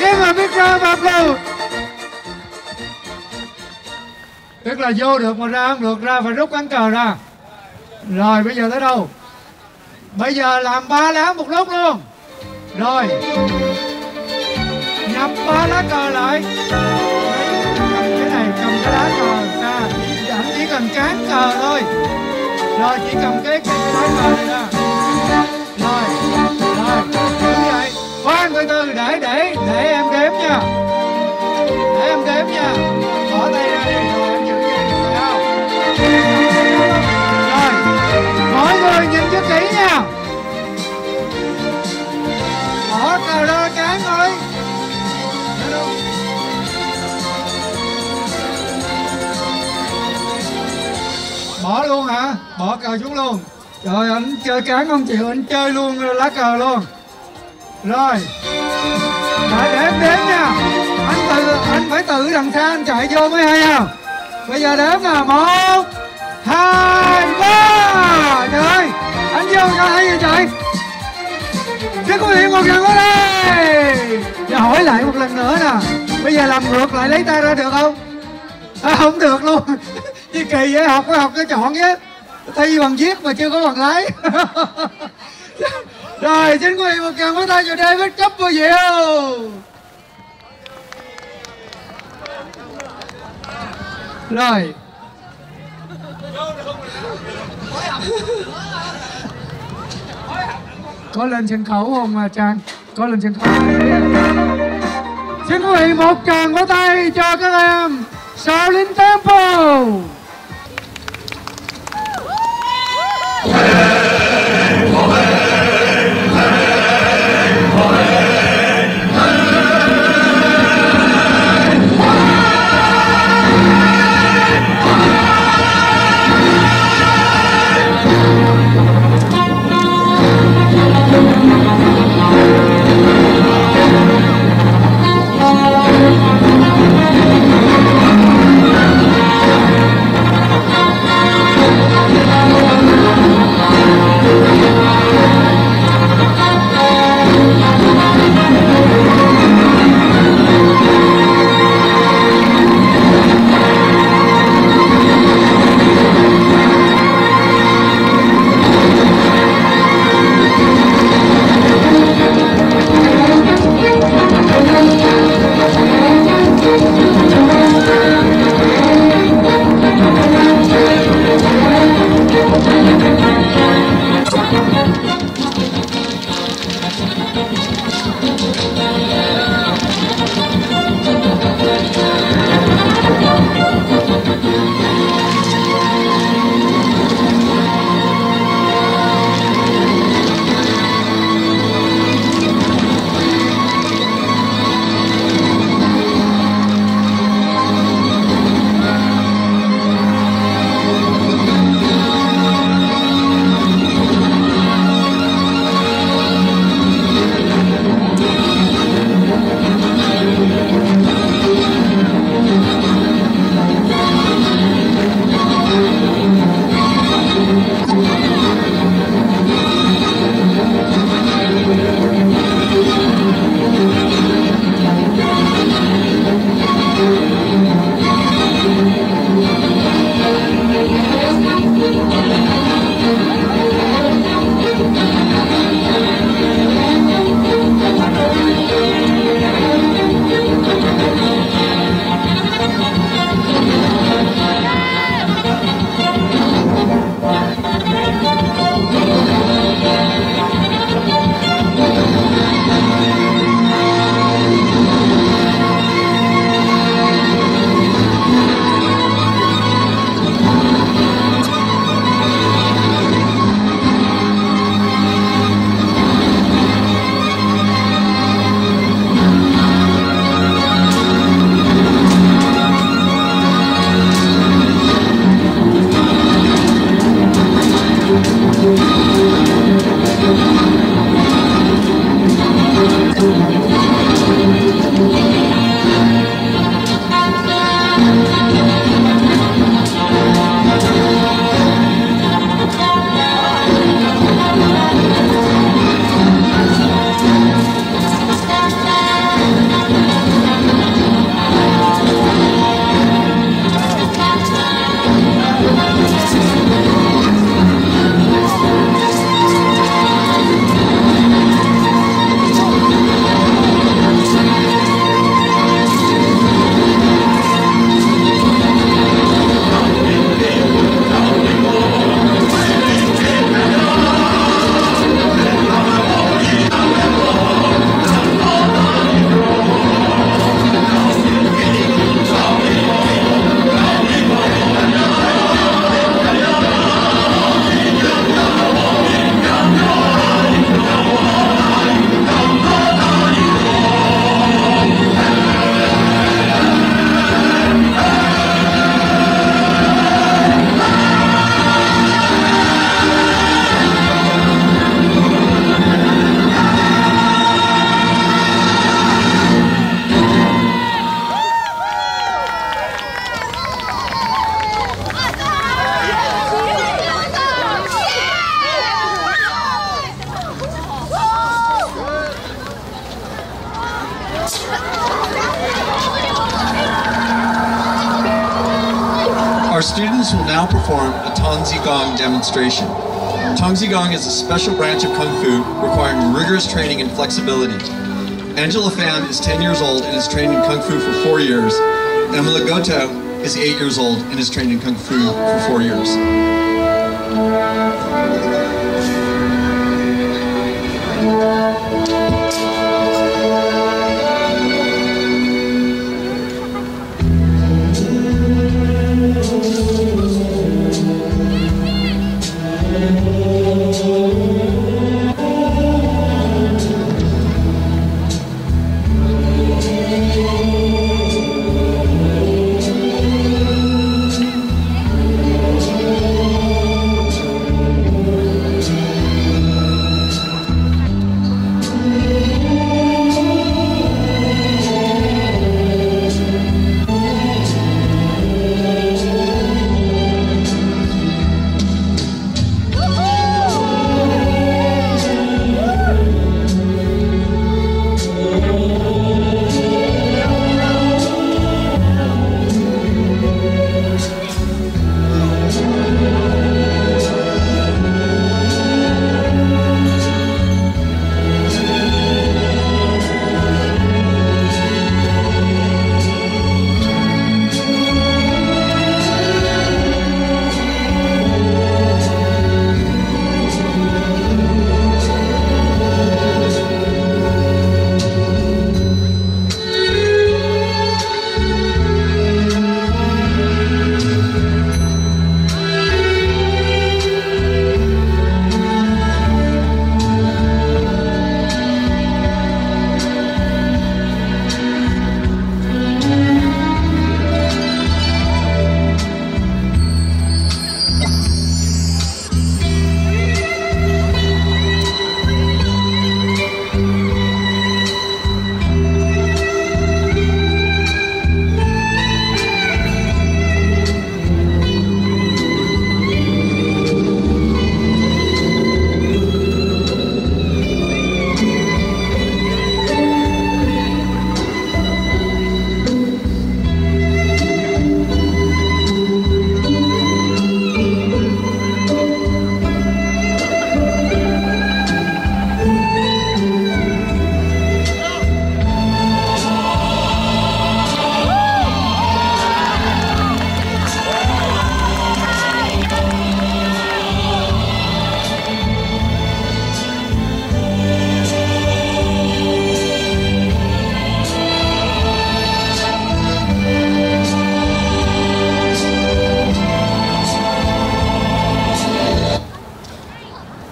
Em a big round of applause tức là vô được mà ra không được, ra phải rút cán cờ ra rồi bây giờ tới đâu? Bây giờ làm ba lá một lúc luôn. Rồi. Nhập ba lá cờ lại. Cầm cái này cầm cái lá cờ ra. Anh chỉ cần cán cờ thôi. Rồi chỉ cầm cái cái, cái lá cờ này ra. Rồi rồi như vậy. Khoan từ từ để để để em đếm nha. Để em đếm nha. Kỹ nha. Bỏ cờ ra cán thôi. Bỏ luôn hả? Bỏ cờ xuống luôn. Rồi anh chơi cán không chịu, anh chơi luôn lá cờ luôn. Rồi. Lại để em đếm nha. Anh tự, anh phải tự đằng xa anh chạy vô mới hay nha bây giờ đếm nè một, hai, ba. Trời ơi anh cho trời một lần nữa đây Và hỏi lại một lần nữa nè. Bây giờ làm ngược lại lấy tay ra được không? À, không được luôn. Như kỳ vậy học có học có chọn chứ thi bằng viết mà chưa có bằng lái. Rồi xin quý vị một lần với tay cho David diệu. rồi có lên sân khấu không mà Trang? Có lên sân khấu xin quý vị một tràng vỗ tay cho các em. Shaolin Temple. Special branch of Kung Fu requiring rigorous training and flexibility. Angela Pham is 10 years old and has trained in Kung Fu for four years. Emily Goto is 8 years old and has trained in Kung Fu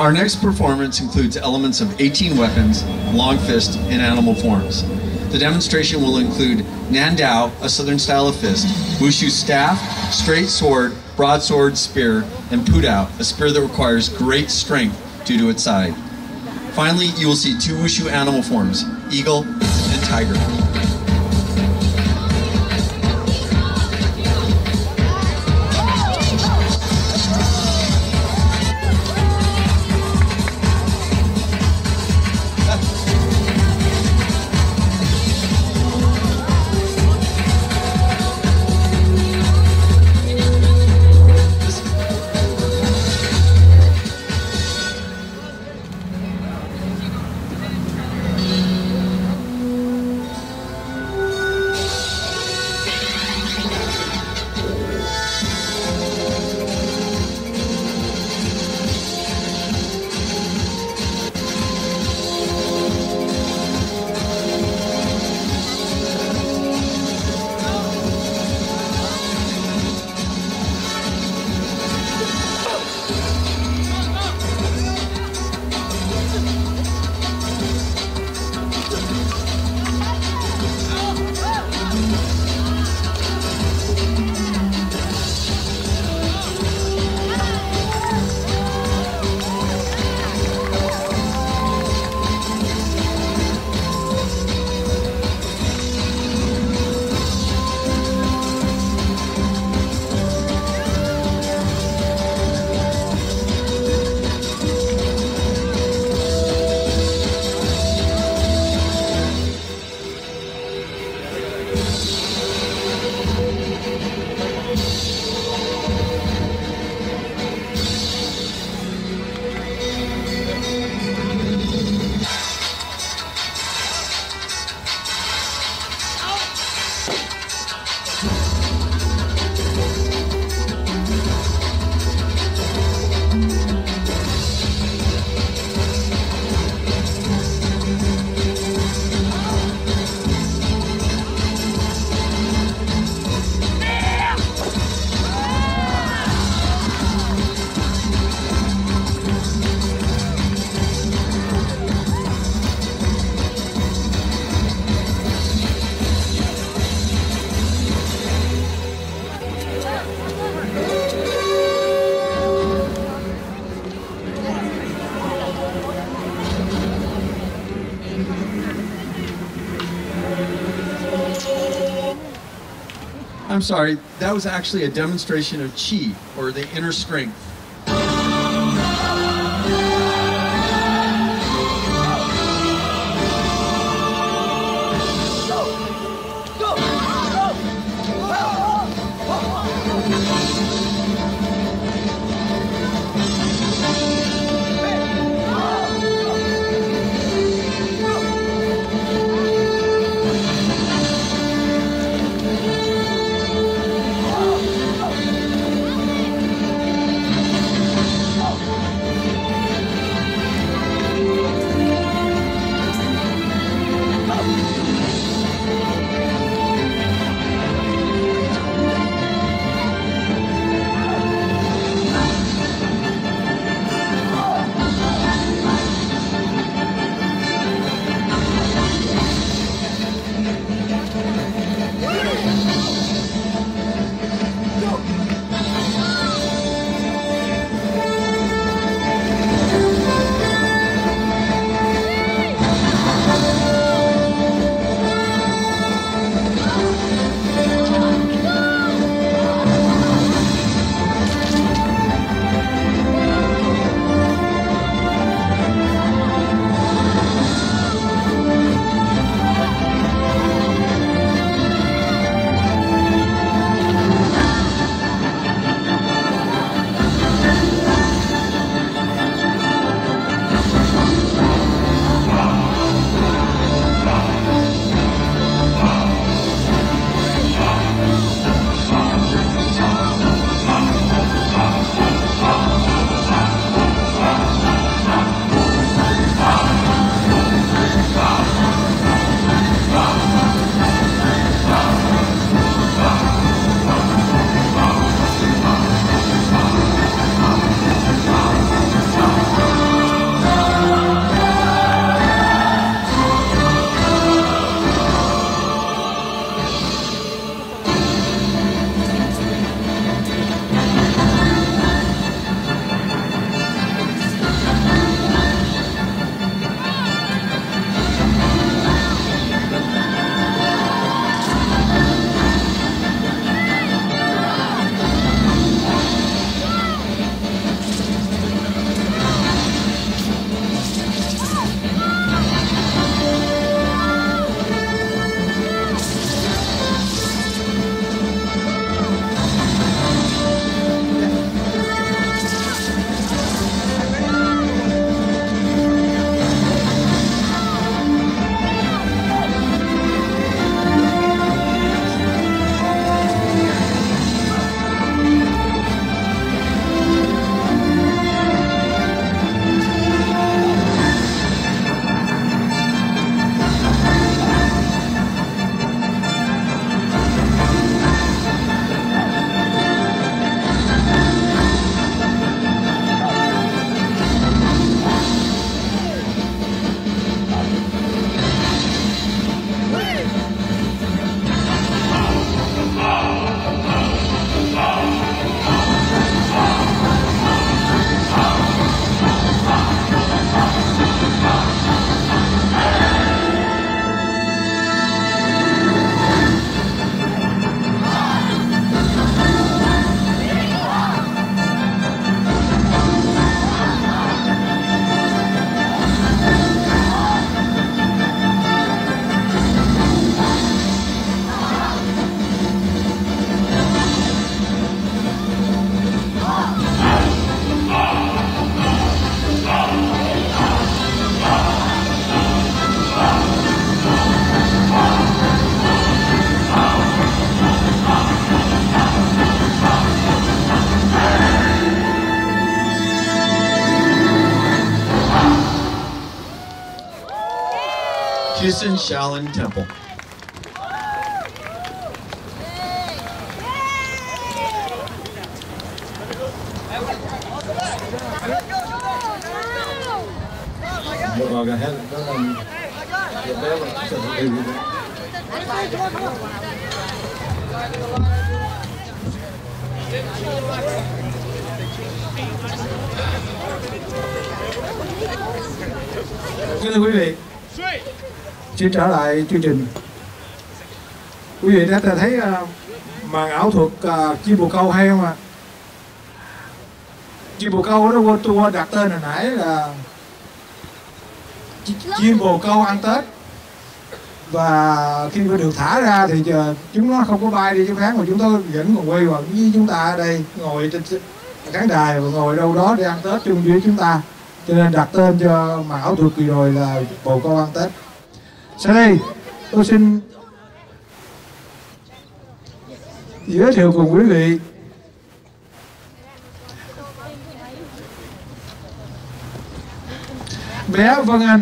Our next performance includes elements of 18 weapons, long fist, and animal forms. The demonstration will include Nandao, a southern style of fist, Wushu staff, straight sword, broadsword, spear, and Pudao, a spear that requires great strength due to its side. Finally, you will see two Wushu animal forms, eagle and tiger. I'm sorry, that was actually a demonstration of chi, or the inner strength. Shaolin Temple. Xin trở lại chương trình. quý vị đã thấy à, màn ảo thuật à, chim bồ câu hay không ạ? Chim bồ câu đó tôi đặt tên hồi nãy là chim bồ câu ăn tết. Và khi mà được thả ra thì giờ chúng nó không có bay đi chỗ khác mà chúng tôi vẫn còn quay quẩn với chúng ta ở đây, ngồi trên khán đài và ngồi đâu đó để ăn tết chung với chúng ta. Cho nên đặt tên cho màn ảo thuật kỳ rồi là bồ câu ăn tết sau đây tôi xin giới thiệu cùng quý vị bé Vân Anh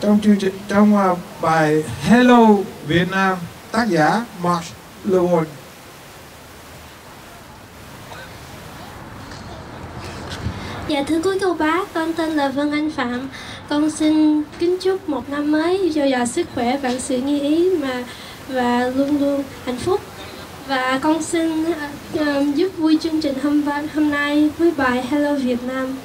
trong chương trình trong à, bài Hello Việt Nam tác giả Mark Lewin Dạ thưa quý cô bác, con tên là Vân Anh Phạm. Con xin kính chúc một năm mới dồi dào sức khỏe, vạn sự như ý mà và luôn luôn hạnh phúc. Và con xin uh, giúp vui chương trình hôm hôm nay với bài Hello Việt Nam.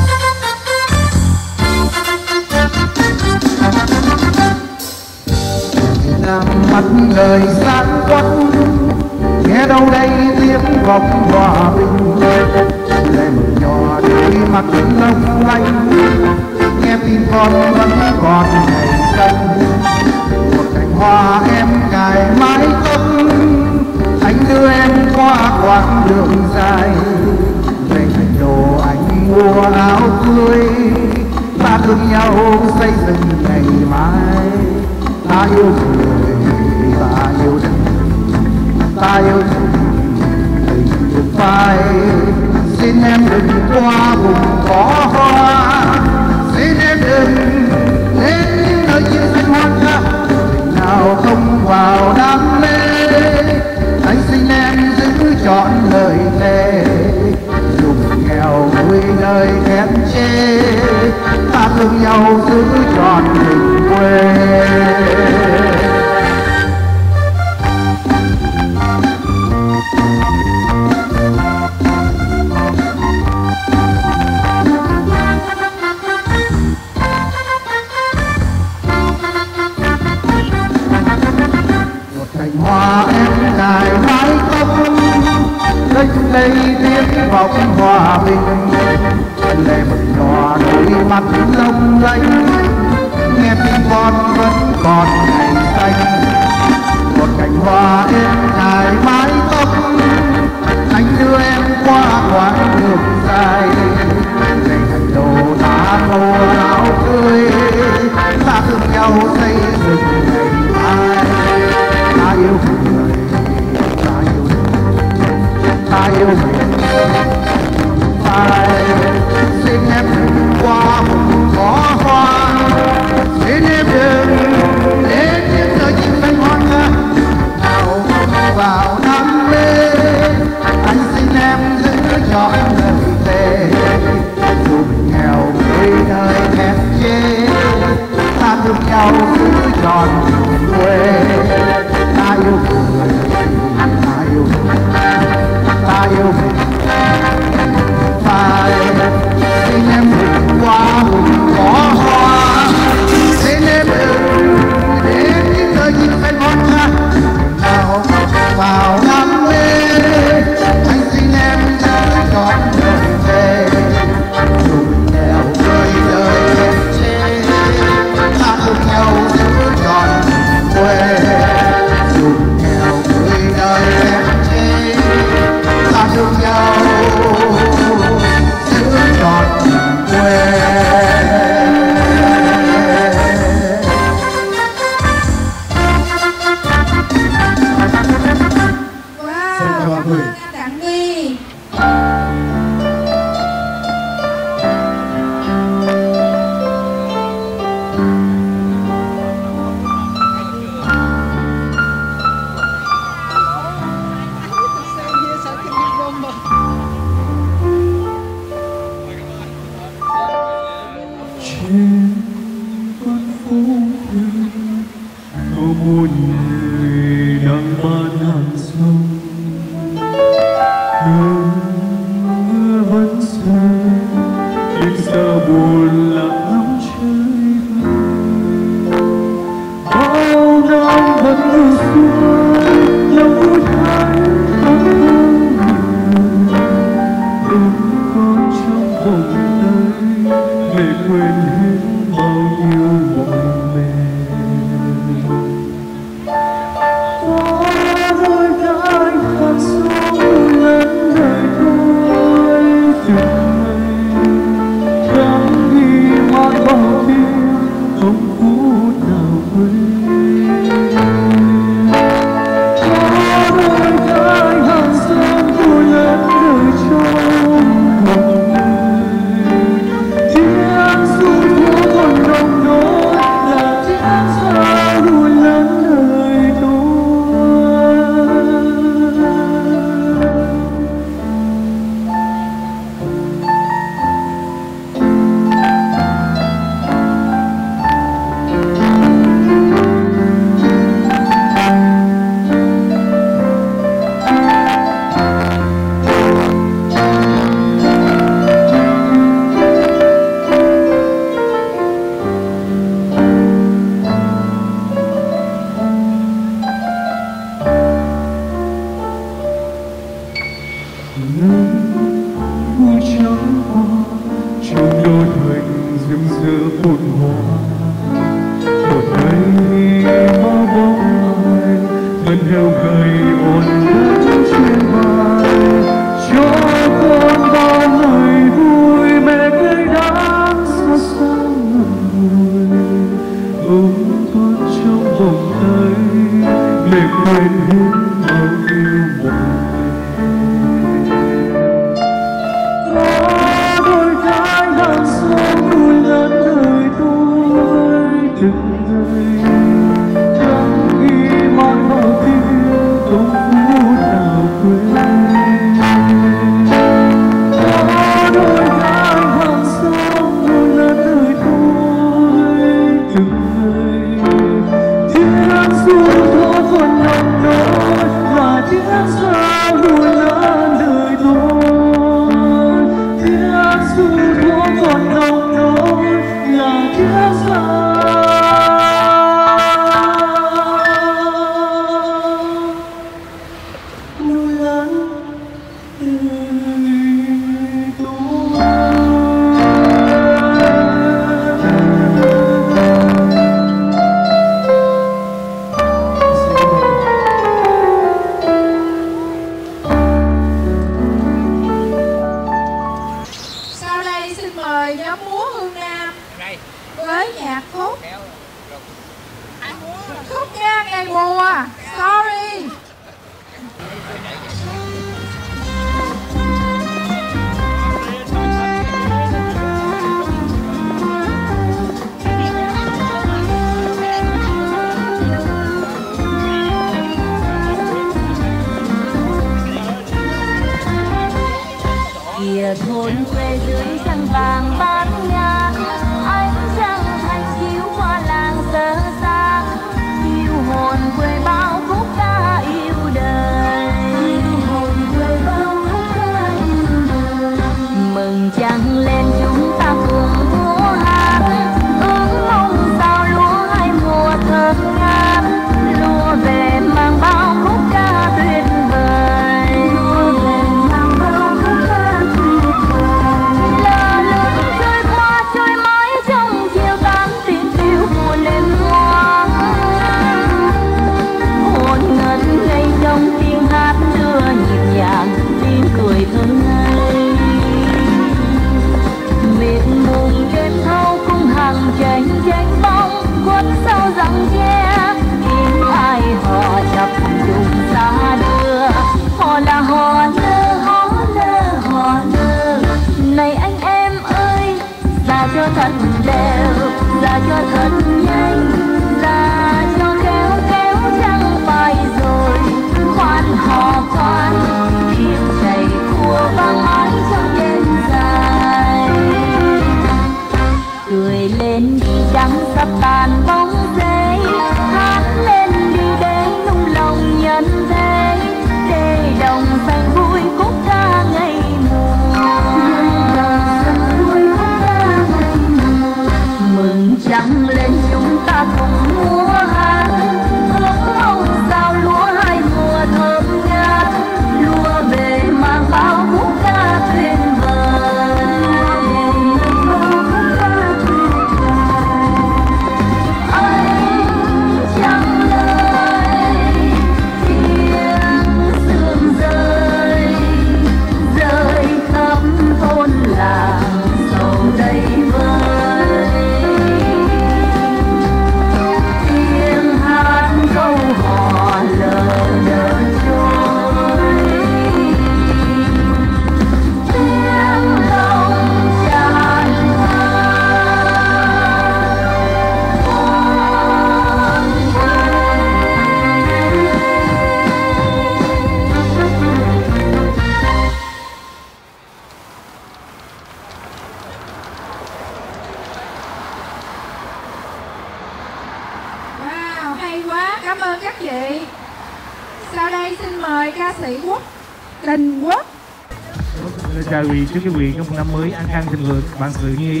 chúc cho quý trong một năm mới, an khang thịnh vượng bạn sự như ý.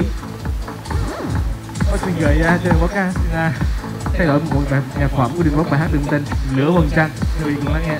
Có xin gửi ra cho có ca à, thay đổi một nhạc phẩm của đường rock bài hát đường tình nửa vầng trăng. Quý vị cùng lắng nghe.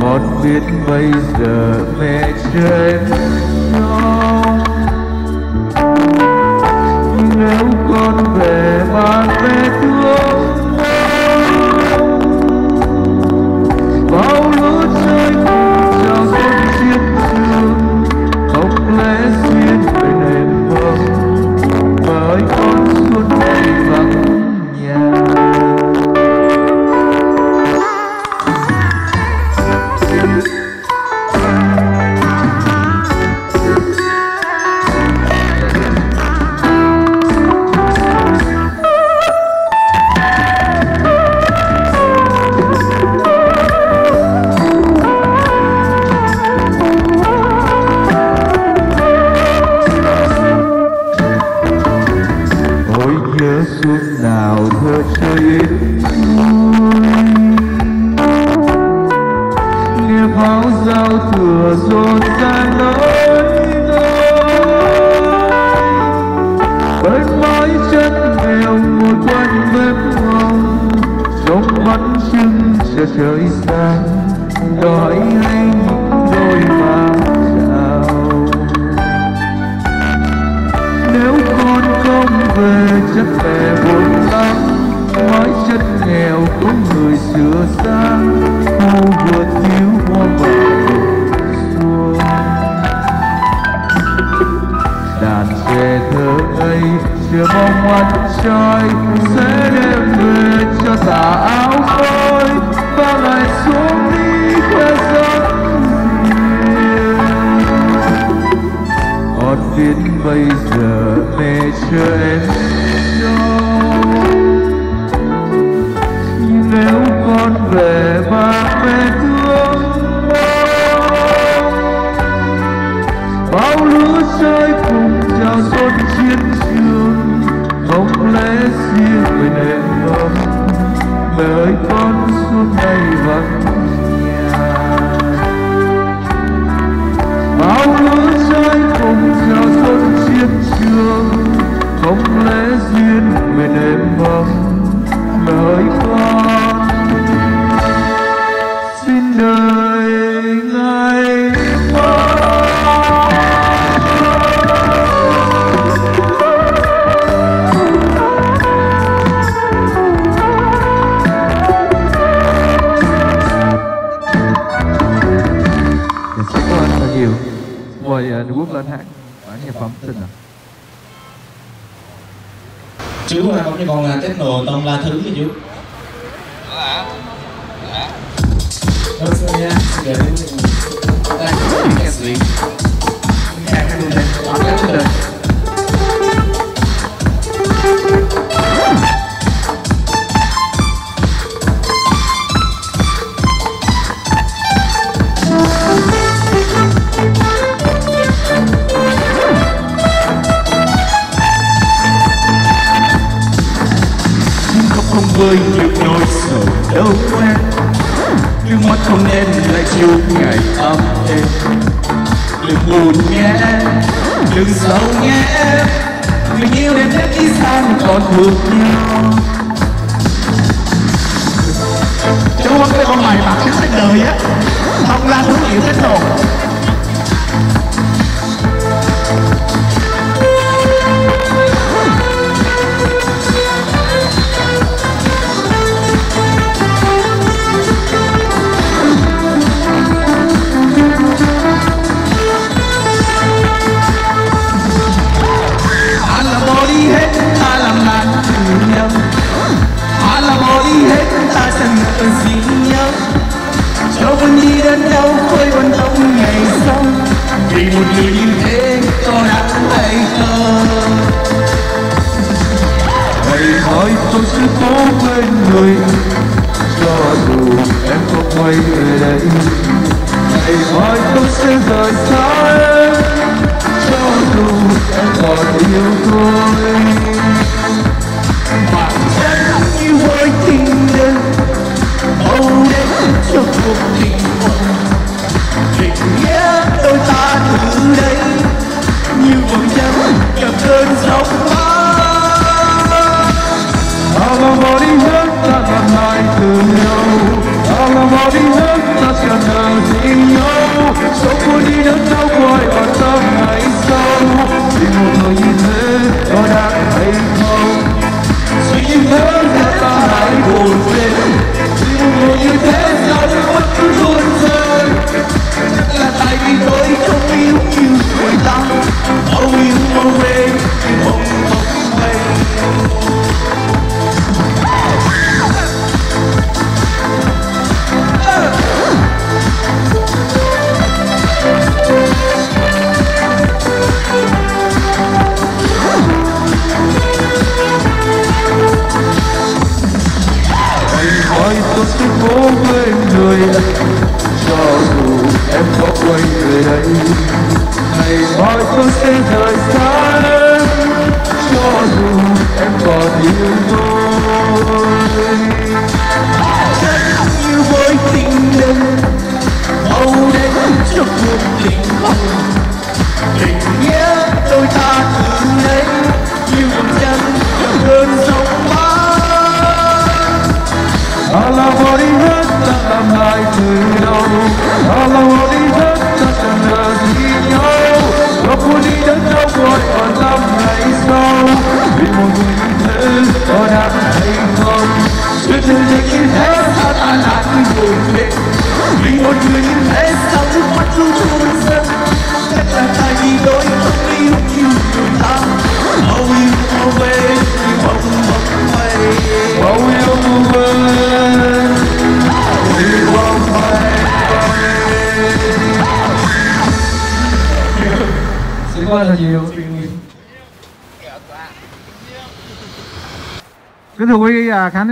con biết bây giờ mẹ trên nhau nếu con về mang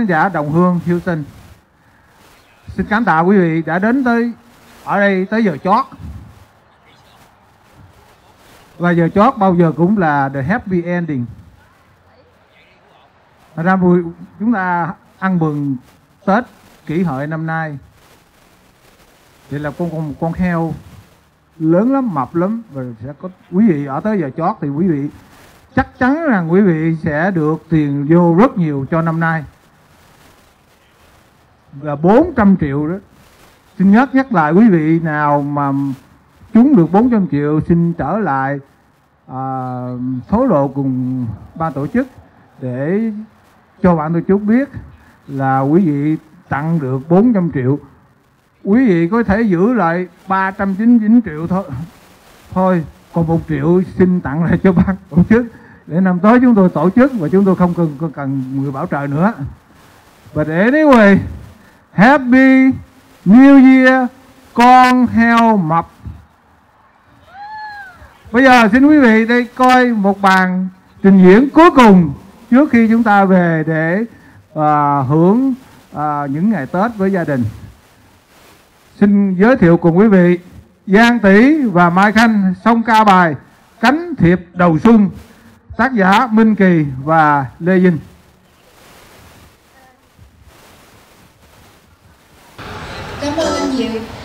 giả đồng hương hiếu Xin cảm tạ quý vị đã đến tới ở đây tới giờ chót. Và giờ chót bao giờ cũng là the happy ending. Thật ra vui chúng ta ăn mừng Tết kỷ hợi năm nay. Vậy là con con con heo lớn lắm, mập lắm Và sẽ có quý vị ở tới giờ chót thì quý vị chắc chắn rằng quý vị sẽ được tiền vô rất nhiều cho năm nay là 400 triệu đó. Xin nhắc nhắc lại quý vị nào mà trúng được 400 triệu xin trở lại à, số độ cùng ban tổ chức để cho bạn tổ chức biết là quý vị tặng được 400 triệu. Quý vị có thể giữ lại 399 triệu thôi. Thôi còn một triệu xin tặng lại cho ban tổ chức. Để năm tới chúng tôi tổ chức và chúng tôi không cần không cần người bảo trợ nữa. Và để anyway happy new year con heo mập. Bây giờ xin quý vị đây coi một bàn trình diễn cuối cùng trước khi chúng ta về để uh, hưởng uh, những ngày tết với gia đình. Xin giới thiệu cùng quý vị Giang Tỷ và Mai Khanh song ca bài Cánh thiệp đầu xuân tác giả Minh Kỳ và Lê Vinh. Cảm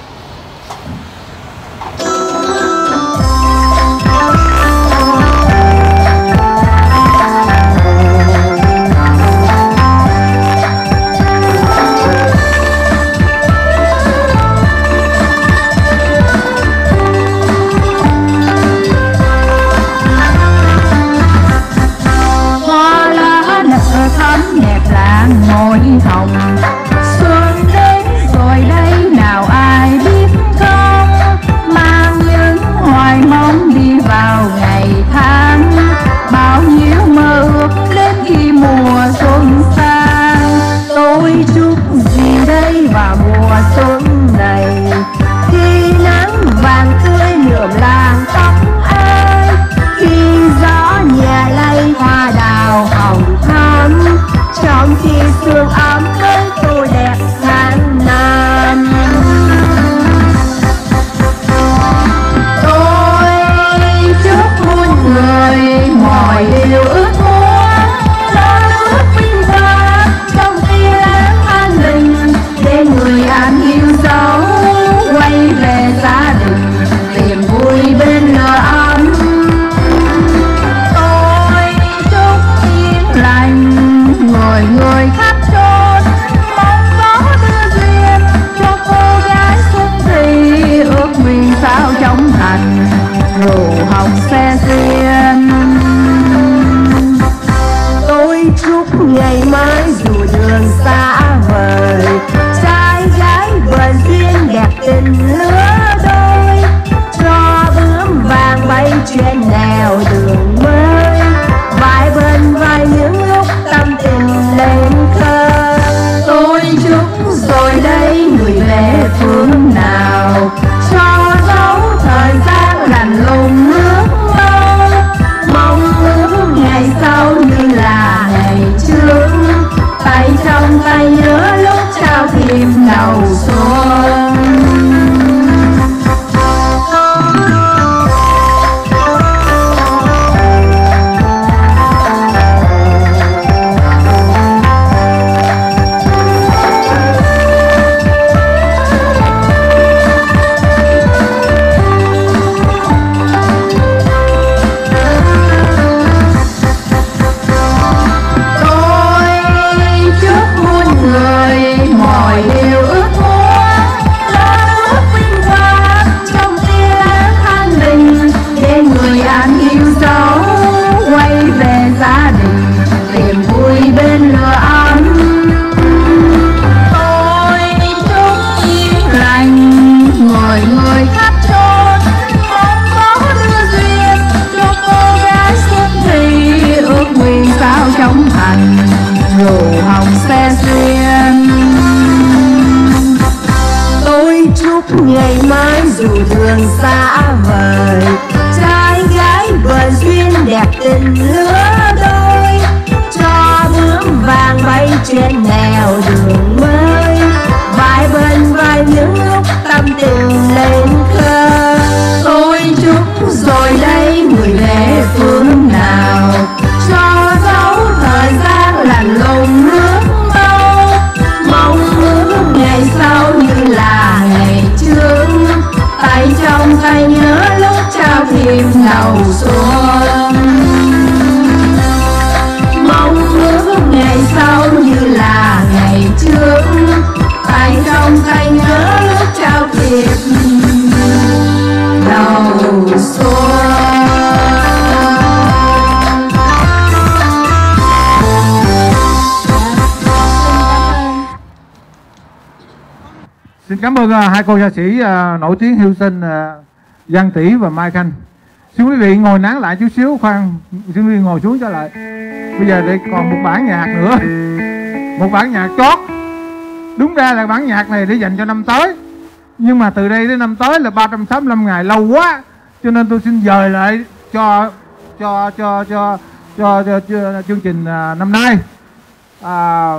vàng bay dù thường xa vời trai gái vườn duyên đẹp tình lứa. Cảm ơn à, hai cô ca sĩ à, nổi tiếng hiêu Sinh à, Giang Tỷ và Mai Khanh. Xin quý vị ngồi nán lại chút xíu khoan, xin quý vị ngồi xuống trở lại. Bây giờ đây còn một bản nhạc nữa, một bản nhạc chót. Đúng ra là bản nhạc này để dành cho năm tới, nhưng mà từ đây đến năm tới là 365 ngày lâu quá, cho nên tôi xin dời lại cho cho cho cho cho, cho, cho chương trình năm nay. À,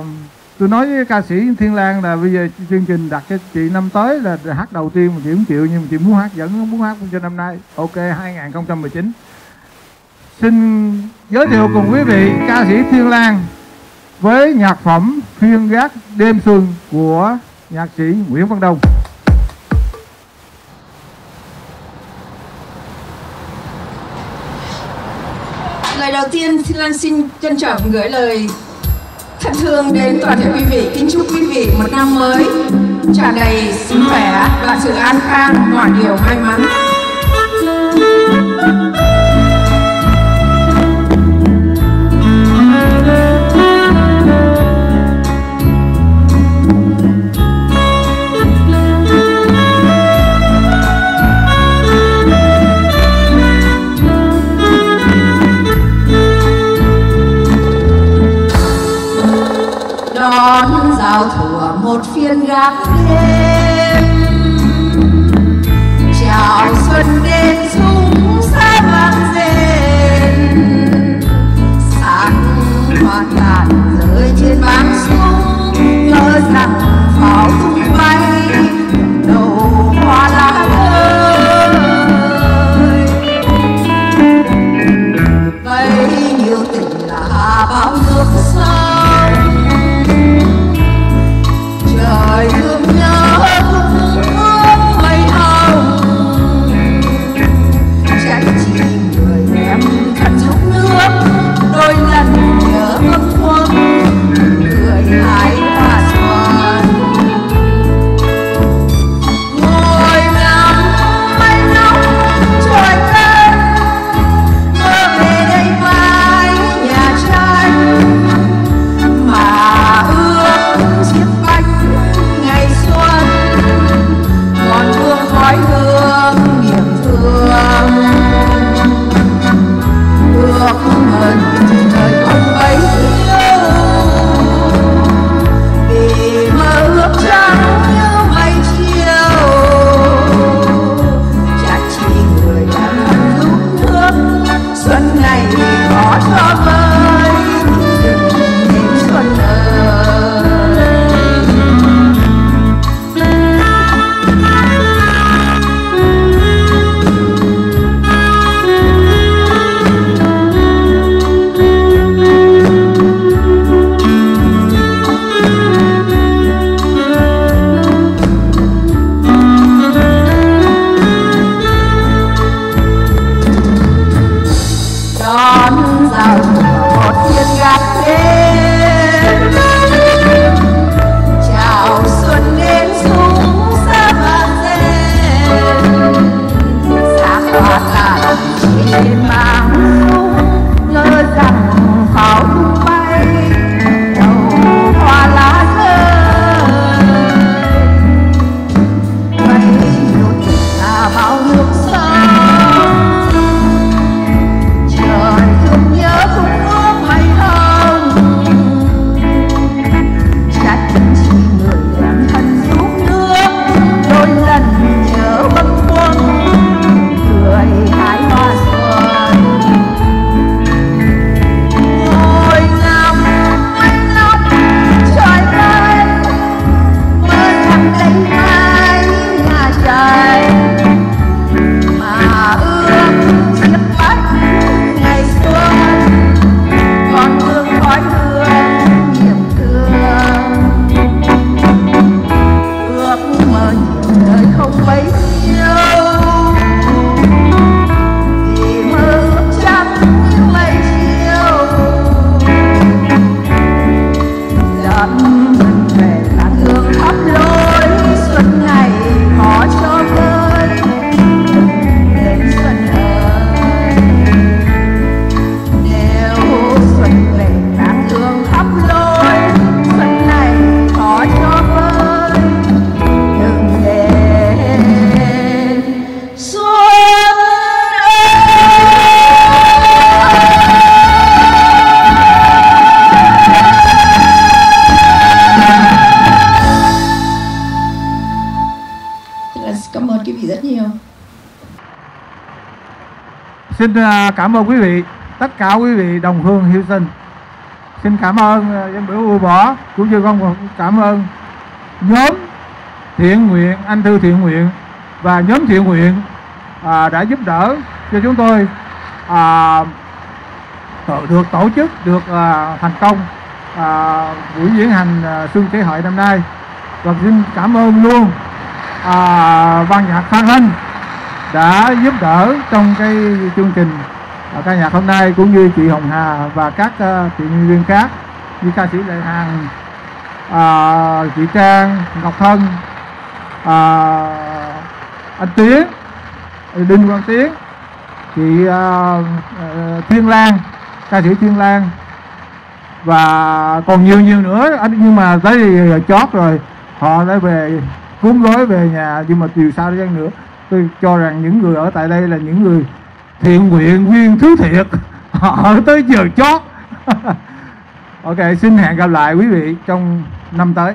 tôi nói với ca sĩ Thiên Lan là bây giờ chương trình đặt cho chị năm tới là hát đầu tiên mà chị không chịu, nhưng mà chị muốn hát vẫn muốn hát cho năm nay. Ok 2019 xin giới thiệu cùng quý vị ca sĩ Thiên Lan với nhạc phẩm Phiên gác đêm xuân của nhạc sĩ Nguyễn Văn Đông. Lời đầu tiên, Thiên Lan xin trân trọng gửi lời thân thương đến toàn thể quý vị, kính chúc quý vị một năm mới. Tràn đầy sức khỏe, và sự an khang mọi điều may mắn. phiên gác đêm. Chào xuân đêm súng xa vang rền sáng hoa tàn rơi trên vang súng ngỡ rằng cảm ơn quý vị, tất cả quý vị đồng hương hiếu sinh. Xin cảm ơn à, dân biểu U bỏ cũng như con cảm ơn nhóm thiện nguyện, anh thư thiện nguyện và nhóm thiện nguyện à, đã giúp đỡ cho chúng tôi à, tổ- được tổ chức được à, thành công à, buổi diễn hành à, xuân kỷ hợi năm nay và xin cảm ơn luôn à, ban nhạc Phan Hinh đã giúp đỡ trong cái chương trình ca nhạc hôm nay cũng như chị Hồng Hà và các uh, chị nhân viên khác như ca sĩ Lệ Hằng, uh, chị Trang, Ngọc Thân, uh, ờ, anh Tiến, Đinh Quang Tiến, chị uh, uh, Thiên Lan, ca sĩ Thiên Lan và còn nhiều nhiều nữa. Anh nhưng mà tới giờ chót rồi. Họ đã về cuốn gói về nhà nhưng mà chiều sau đi chăng nữa tôi cho rằng những người ở tại đây là những người thiện nguyện viên thứ thiệt. Ở tới giờ chót. Ok, xin hẹn gặp lại quý vị trong năm tới.